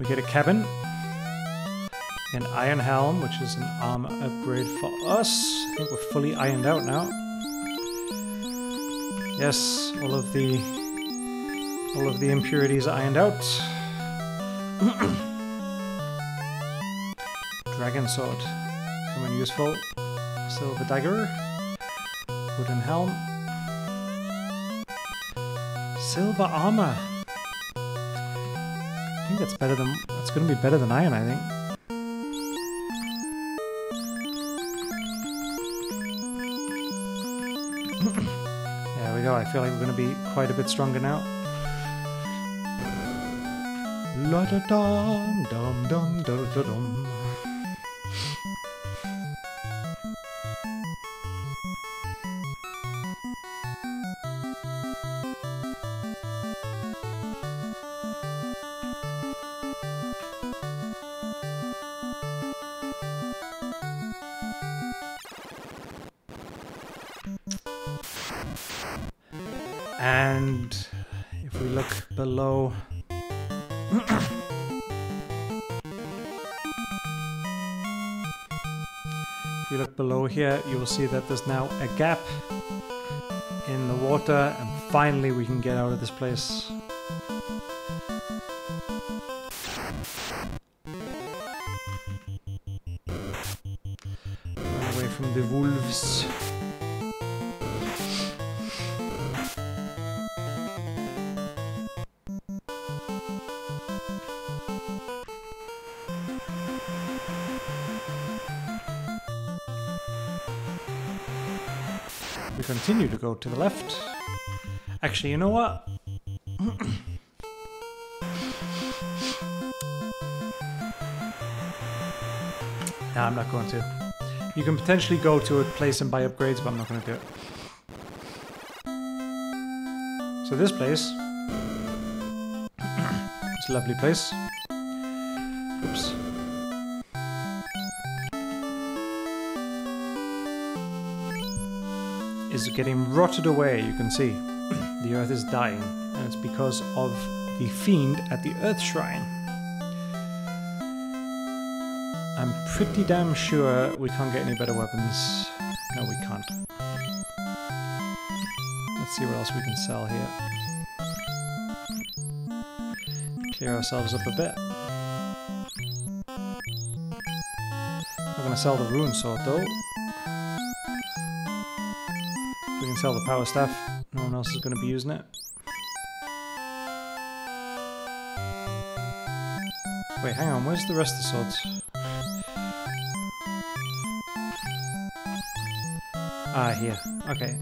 We get a cabin. An iron helm, which is an armor upgrade for us. I think we're fully ironed out now. Yes, all of the all of the impurities ironed out. (clears throat) Sword, coming useful. Silver dagger, wooden helm, silver armor. I think that's better than that's to be better than iron. I think. (coughs) there we go. I feel like we're going to be quite a bit stronger now. La da dum dum dum da da dum. And if we look below If you look below here, you will see that there's now a gap in the water, and finally we can get out of this place. Continue to go to the left. Actually, you know what? (coughs) nah, I'm not going to. You can potentially go to a place and buy upgrades, but I'm not going to do it. So this place... (coughs) it's a lovely place. Is getting rotted away, you can see. the earth is dying, and it's because of the fiend at the earth shrine. I'm pretty damn sure we can't get any better weapons. No, we can't. Let's see what else we can sell here. Clear ourselves up a bit. Not gonna sell the rune sword though. Sell the power staff. No one else is going to be using it. Wait, hang on. Where's the rest of the swords? Ah, here. Okay.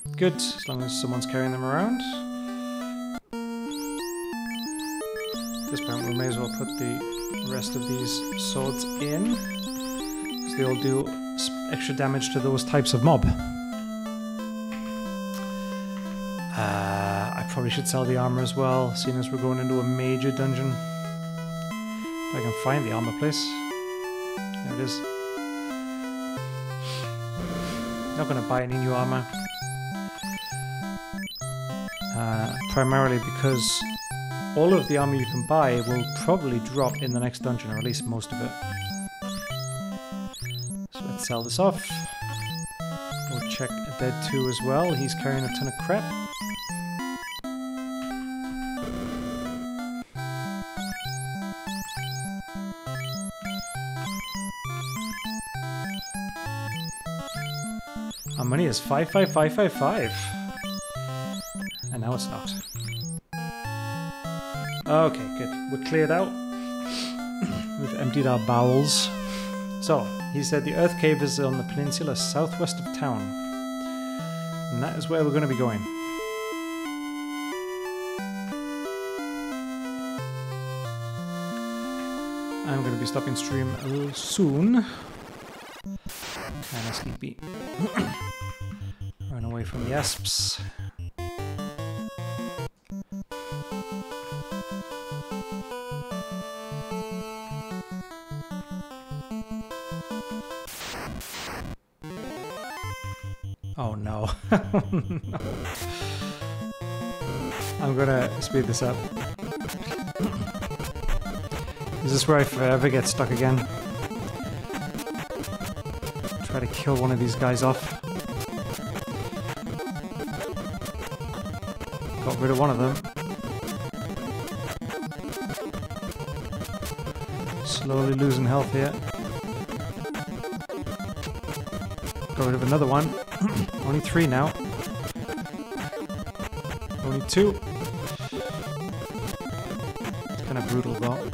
(clears throat) Good, as long as someone's carrying them around. At this point, we may as well put the rest of these swords in. Because they all do extra damage to those types of mob. Probably should sell the armor as well, seeing as we're going into a major dungeon. If I can find the armor place. There it is. Not going to buy any new armor. Uh, primarily because all of the armor you can buy will probably drop in the next dungeon, or at least most of it. So let's sell this off. We'll check Dead 2 as well. He's carrying a ton of crap. Our money is 55555. And now it's not. Okay, good. We're cleared out. (coughs) We've emptied our bowels. So, he said the Earth Cave is on the peninsula southwest of town. And that is where we're going to be going. I'm going to be stopping stream soon. Kinda sleepy. Run away from the asps. Oh no. no. (laughs) I'm gonna speed this up. Is this where I forever get stuck again? Kill one of these guys off. Got rid of one of them. Slowly losing health here. Got rid of another one. (clears throat) Only three now. Only two. It's kind of brutal though.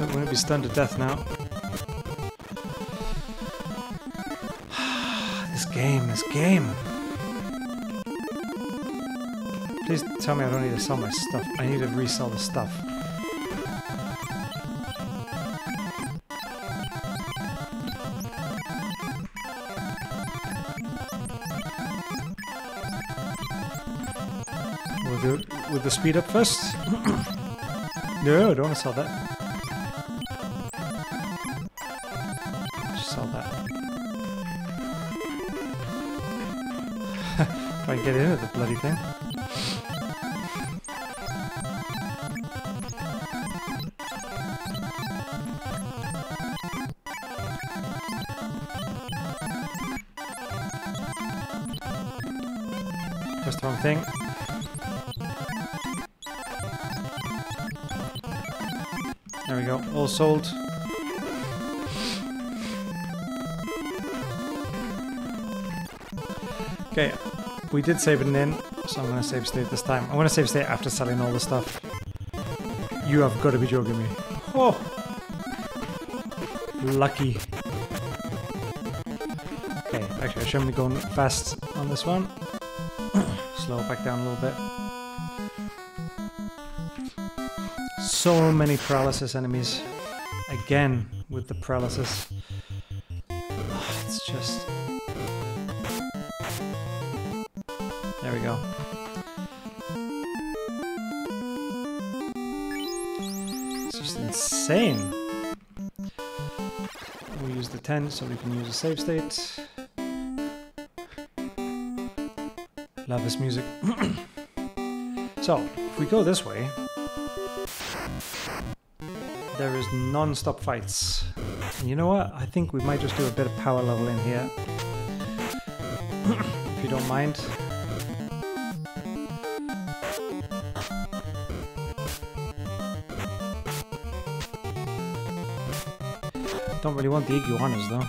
Like we're gonna be stunned to death now. (sighs) this game, this game. Please tell me I don't need to sell my stuff. I need to resell the stuff. We'll do it with the speed up first. (clears throat) no, I don't want to sell that. Get into bloody thing. The wrong thing. There we go, all sold. We did save it in, so I'm gonna save state this time. I'm gonna save state after selling all the stuff. You have got to be joking me. Oh! Lucky. Okay, actually I shouldn't be going fast on this one. (coughs) Slow back down a little bit. So many paralysis enemies. Again with the paralysis. 10 so we can use a save state. Love this music. (coughs) so, if we go this way, there is non-stop fights. And you know what? I think we might just do a bit of power level in here. (coughs) if you don't mind. Don't really want the iguanas though.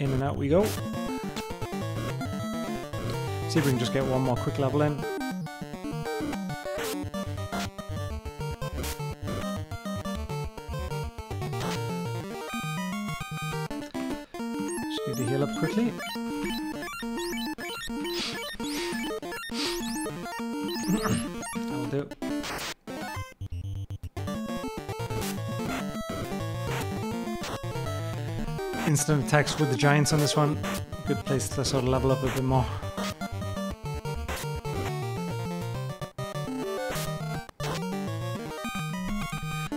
In and out we go. See if we can just get one more quick level in. Attacks with the giants on this one. Good place to sort of level up a bit more.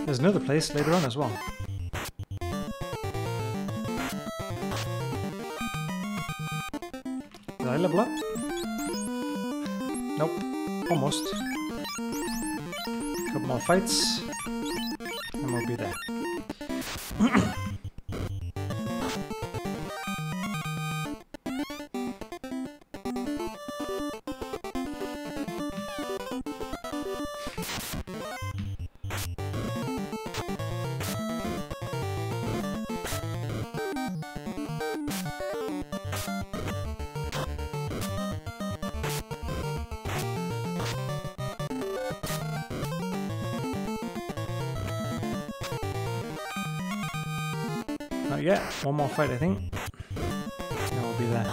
There's another place later on as well. Did I level up? Nope. Almost. Couple more fights. One more fight, I think. And we'll be there.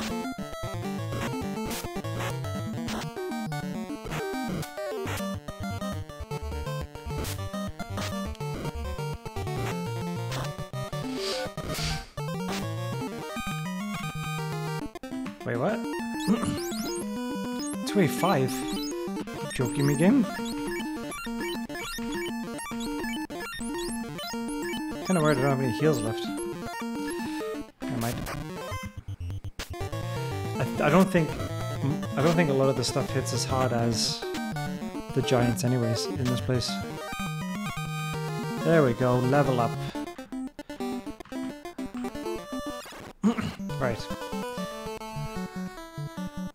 Wait, what? 285? Joking me game? Kinda worried I don't have any heals left. I, don't think I don't think a lot of the stuff hits as hard as the giants anyways in this place. There we go, level up. (clears throat) right.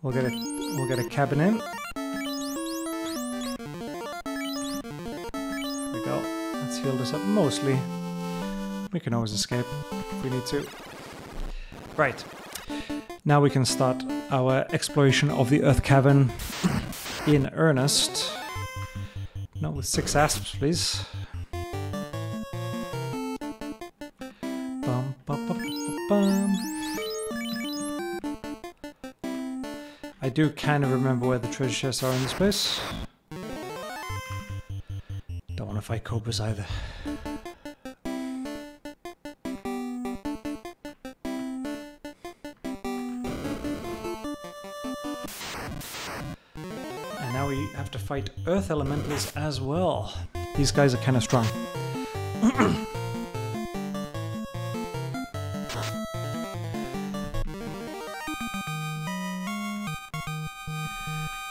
We'll get a we'll get a cabin in. There we go. That's healed us up mostly. We can always escape if we need to. Right. Now we can start our exploration of the Earth Cavern in earnest. Not with six asps, please. Bum, bum, bum, I do kind of remember where the treasure chests are in this place. Don't want to fight cobras either. Fight earth elementals as well. These guys are kind of strong.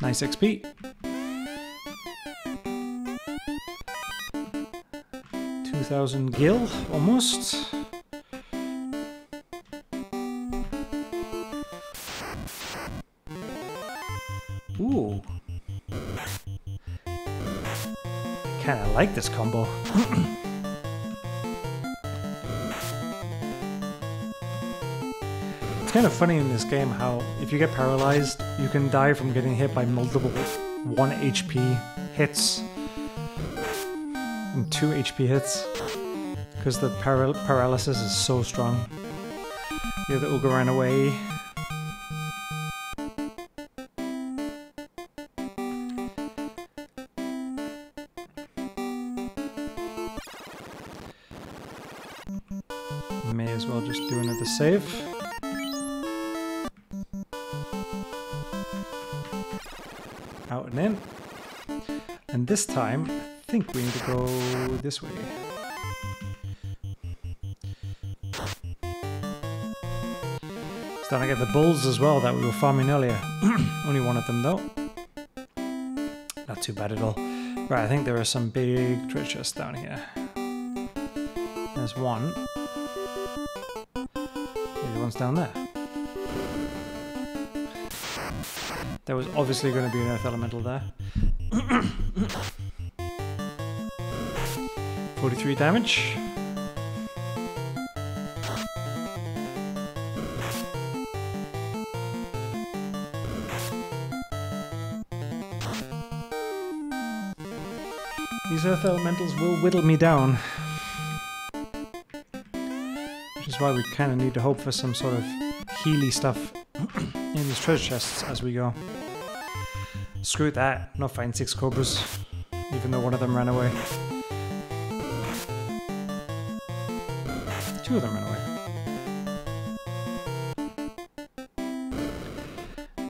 nice XP. Two thousand gil, almost. Like this combo. (clears throat) it's kind of funny in this game how if you get paralyzed, you can die from getting hit by multiple 1 HP hits and 2 HP hits because the paral paralysis is so strong. The other ogre ran away. This time, I think we need to go this way. Starting to get the bulls as well that we were farming earlier. (clears throat) Only one of them though. Not too bad at all. Right, I think there are some big treasure chests down here. There's one. The one's down there. There was obviously going to be an earth elemental there. (coughs) 43 damage. These earth elementals will whittle me down. Which is why we kind of need to hope for some sort of healy stuff (coughs) in these treasure chests as we go. Screw that, not find six cobras, even though one of them ran away. Two of them ran away.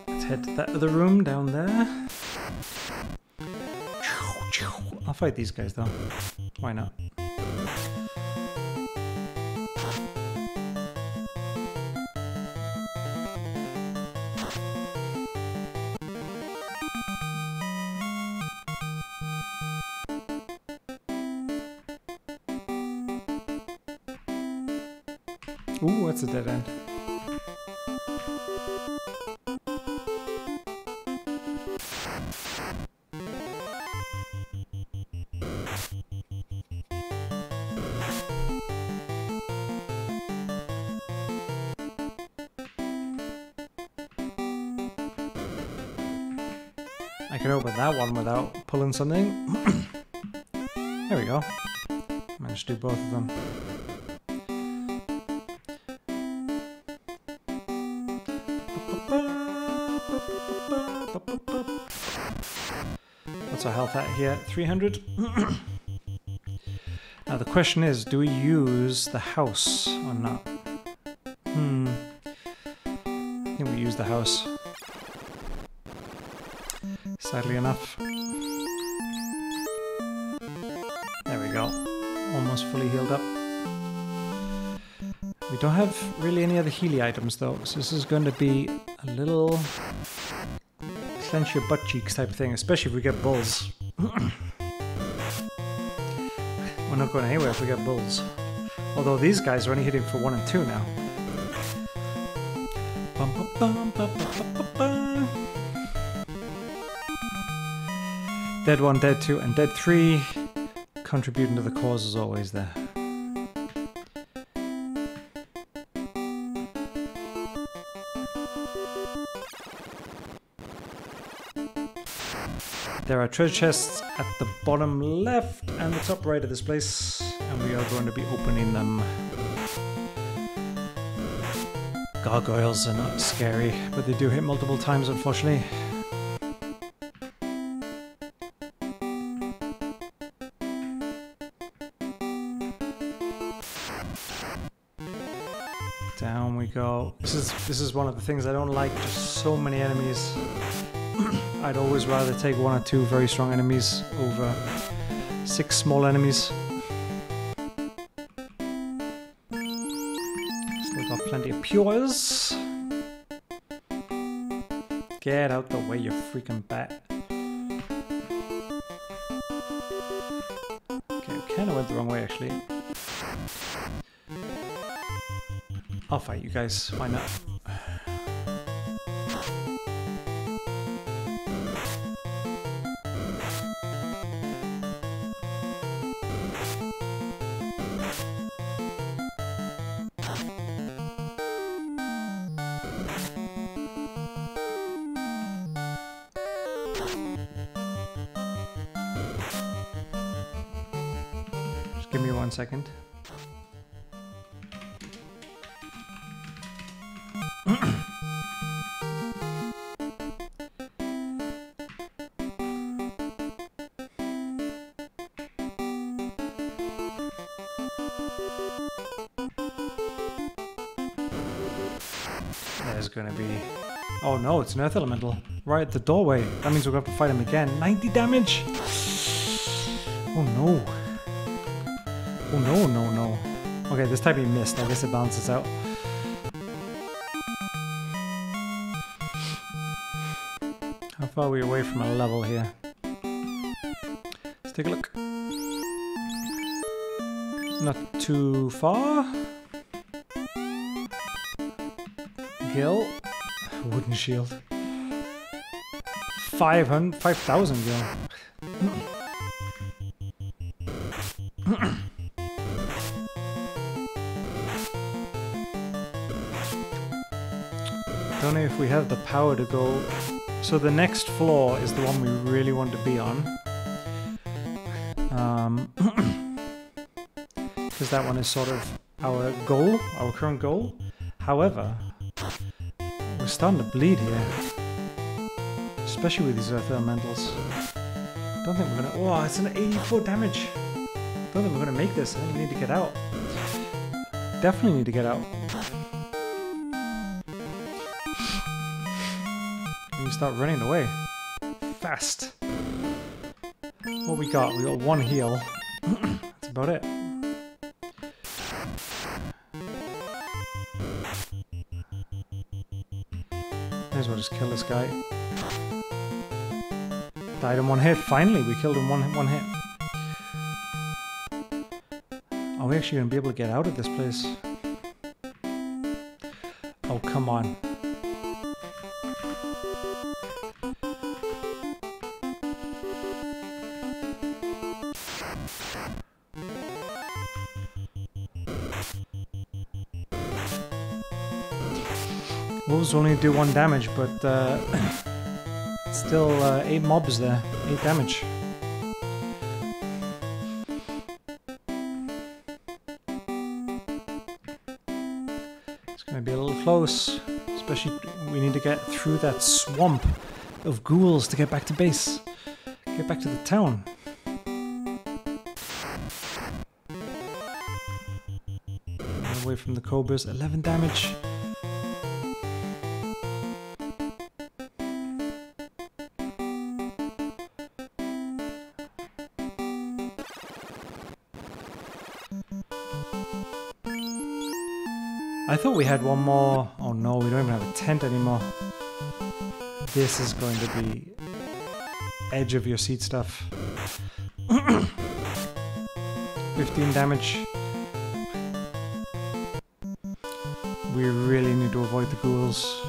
Let's head to that other room down there. I'll fight these guys though. Why not? Something. (clears throat) there we go. Managed to do both of them. What's our health at here? 300? (clears throat) now the question is, do we use the house or not? Hmm. I think we use the house. Don't have really any other Healy items though, so this is going to be a little clench your butt cheeks type of thing, especially if we get bulls. (coughs) We're not going anywhere if we get bulls. Although these guys are only hitting for one and two now. Dead one, dead two, and dead three. Contributing to the cause as always there. There are treasure chests at the bottom left and the top right of this place, and we are going to be opening them. Gargoyles are not scary, but they do hit multiple times, unfortunately. Down we go. This is this is one of the things I don't like. Just so many enemies. I'd always rather take one or two very strong enemies over six small enemies. Still got plenty of pures. Get out the way, you freaking bat. Okay, kind of went the wrong way actually. I'll fight you guys, why not? It's an Earth Elemental. Right at the doorway. That means we're gonna have to fight him again. 90 damage! Oh no. Oh no, no, no. Okay, this time he missed. I guess it balances out. How far are we away from a level here? Let's take a look. Not too far. Gil. Wooden shield. 500, 5,000 gil. Don't know if we have the power to go. So the next floor is the one we really want to be on. Um, (clears throat) because that one is sort of our goal, our current goal. However, we're starting to bleed here, especially with these earth elementals. Don't think we're gonna. Oh, it's an 84 damage. Don't think we're gonna make this. I think we need to get out. Definitely need to get out. We start running away. Fast. What we got? We got one heal. (clears throat) That's about it. Just kill this guy. Died in one hit. Finally, we killed him one one hit. Are we actually gonna be able to get out of this place? Oh, come on. Wolves only do one damage, but uh, (coughs) still uh, eight mobs there, eight damage. It's gonna be a little close, especially we need to get through that swamp of ghouls to get back to base, get back to the town. Away from the cobras, 11 damage. We had one more. Oh no, we don't even have a tent anymore. This is going to be edge of your seat stuff. (coughs) 15 damage. We really need to avoid the ghouls.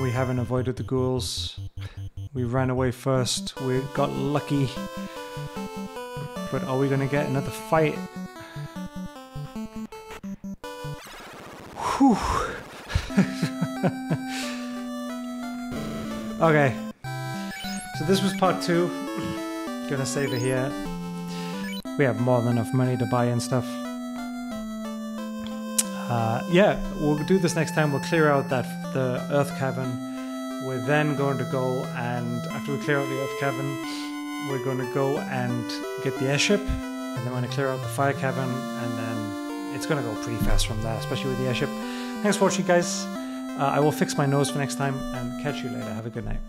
We haven't avoided the ghouls. We ran away first. We got lucky. But are we gonna get another fight? Whew. (laughs) okay. So this was part two. Gonna save it here. We have more than enough money to buy and stuff. Uh, yeah, we'll do this next time. We'll clear out that the Earth Cavern. Then going to go and after we clear out the Earth Cavern, we're going to go and get the airship, and then we're going to clear out the Fire Cavern, and then it's going to go pretty fast from there, especially with the airship. Thanks for watching, guys. Uh, I will fix my nose for next time and catch you later. Have a good night.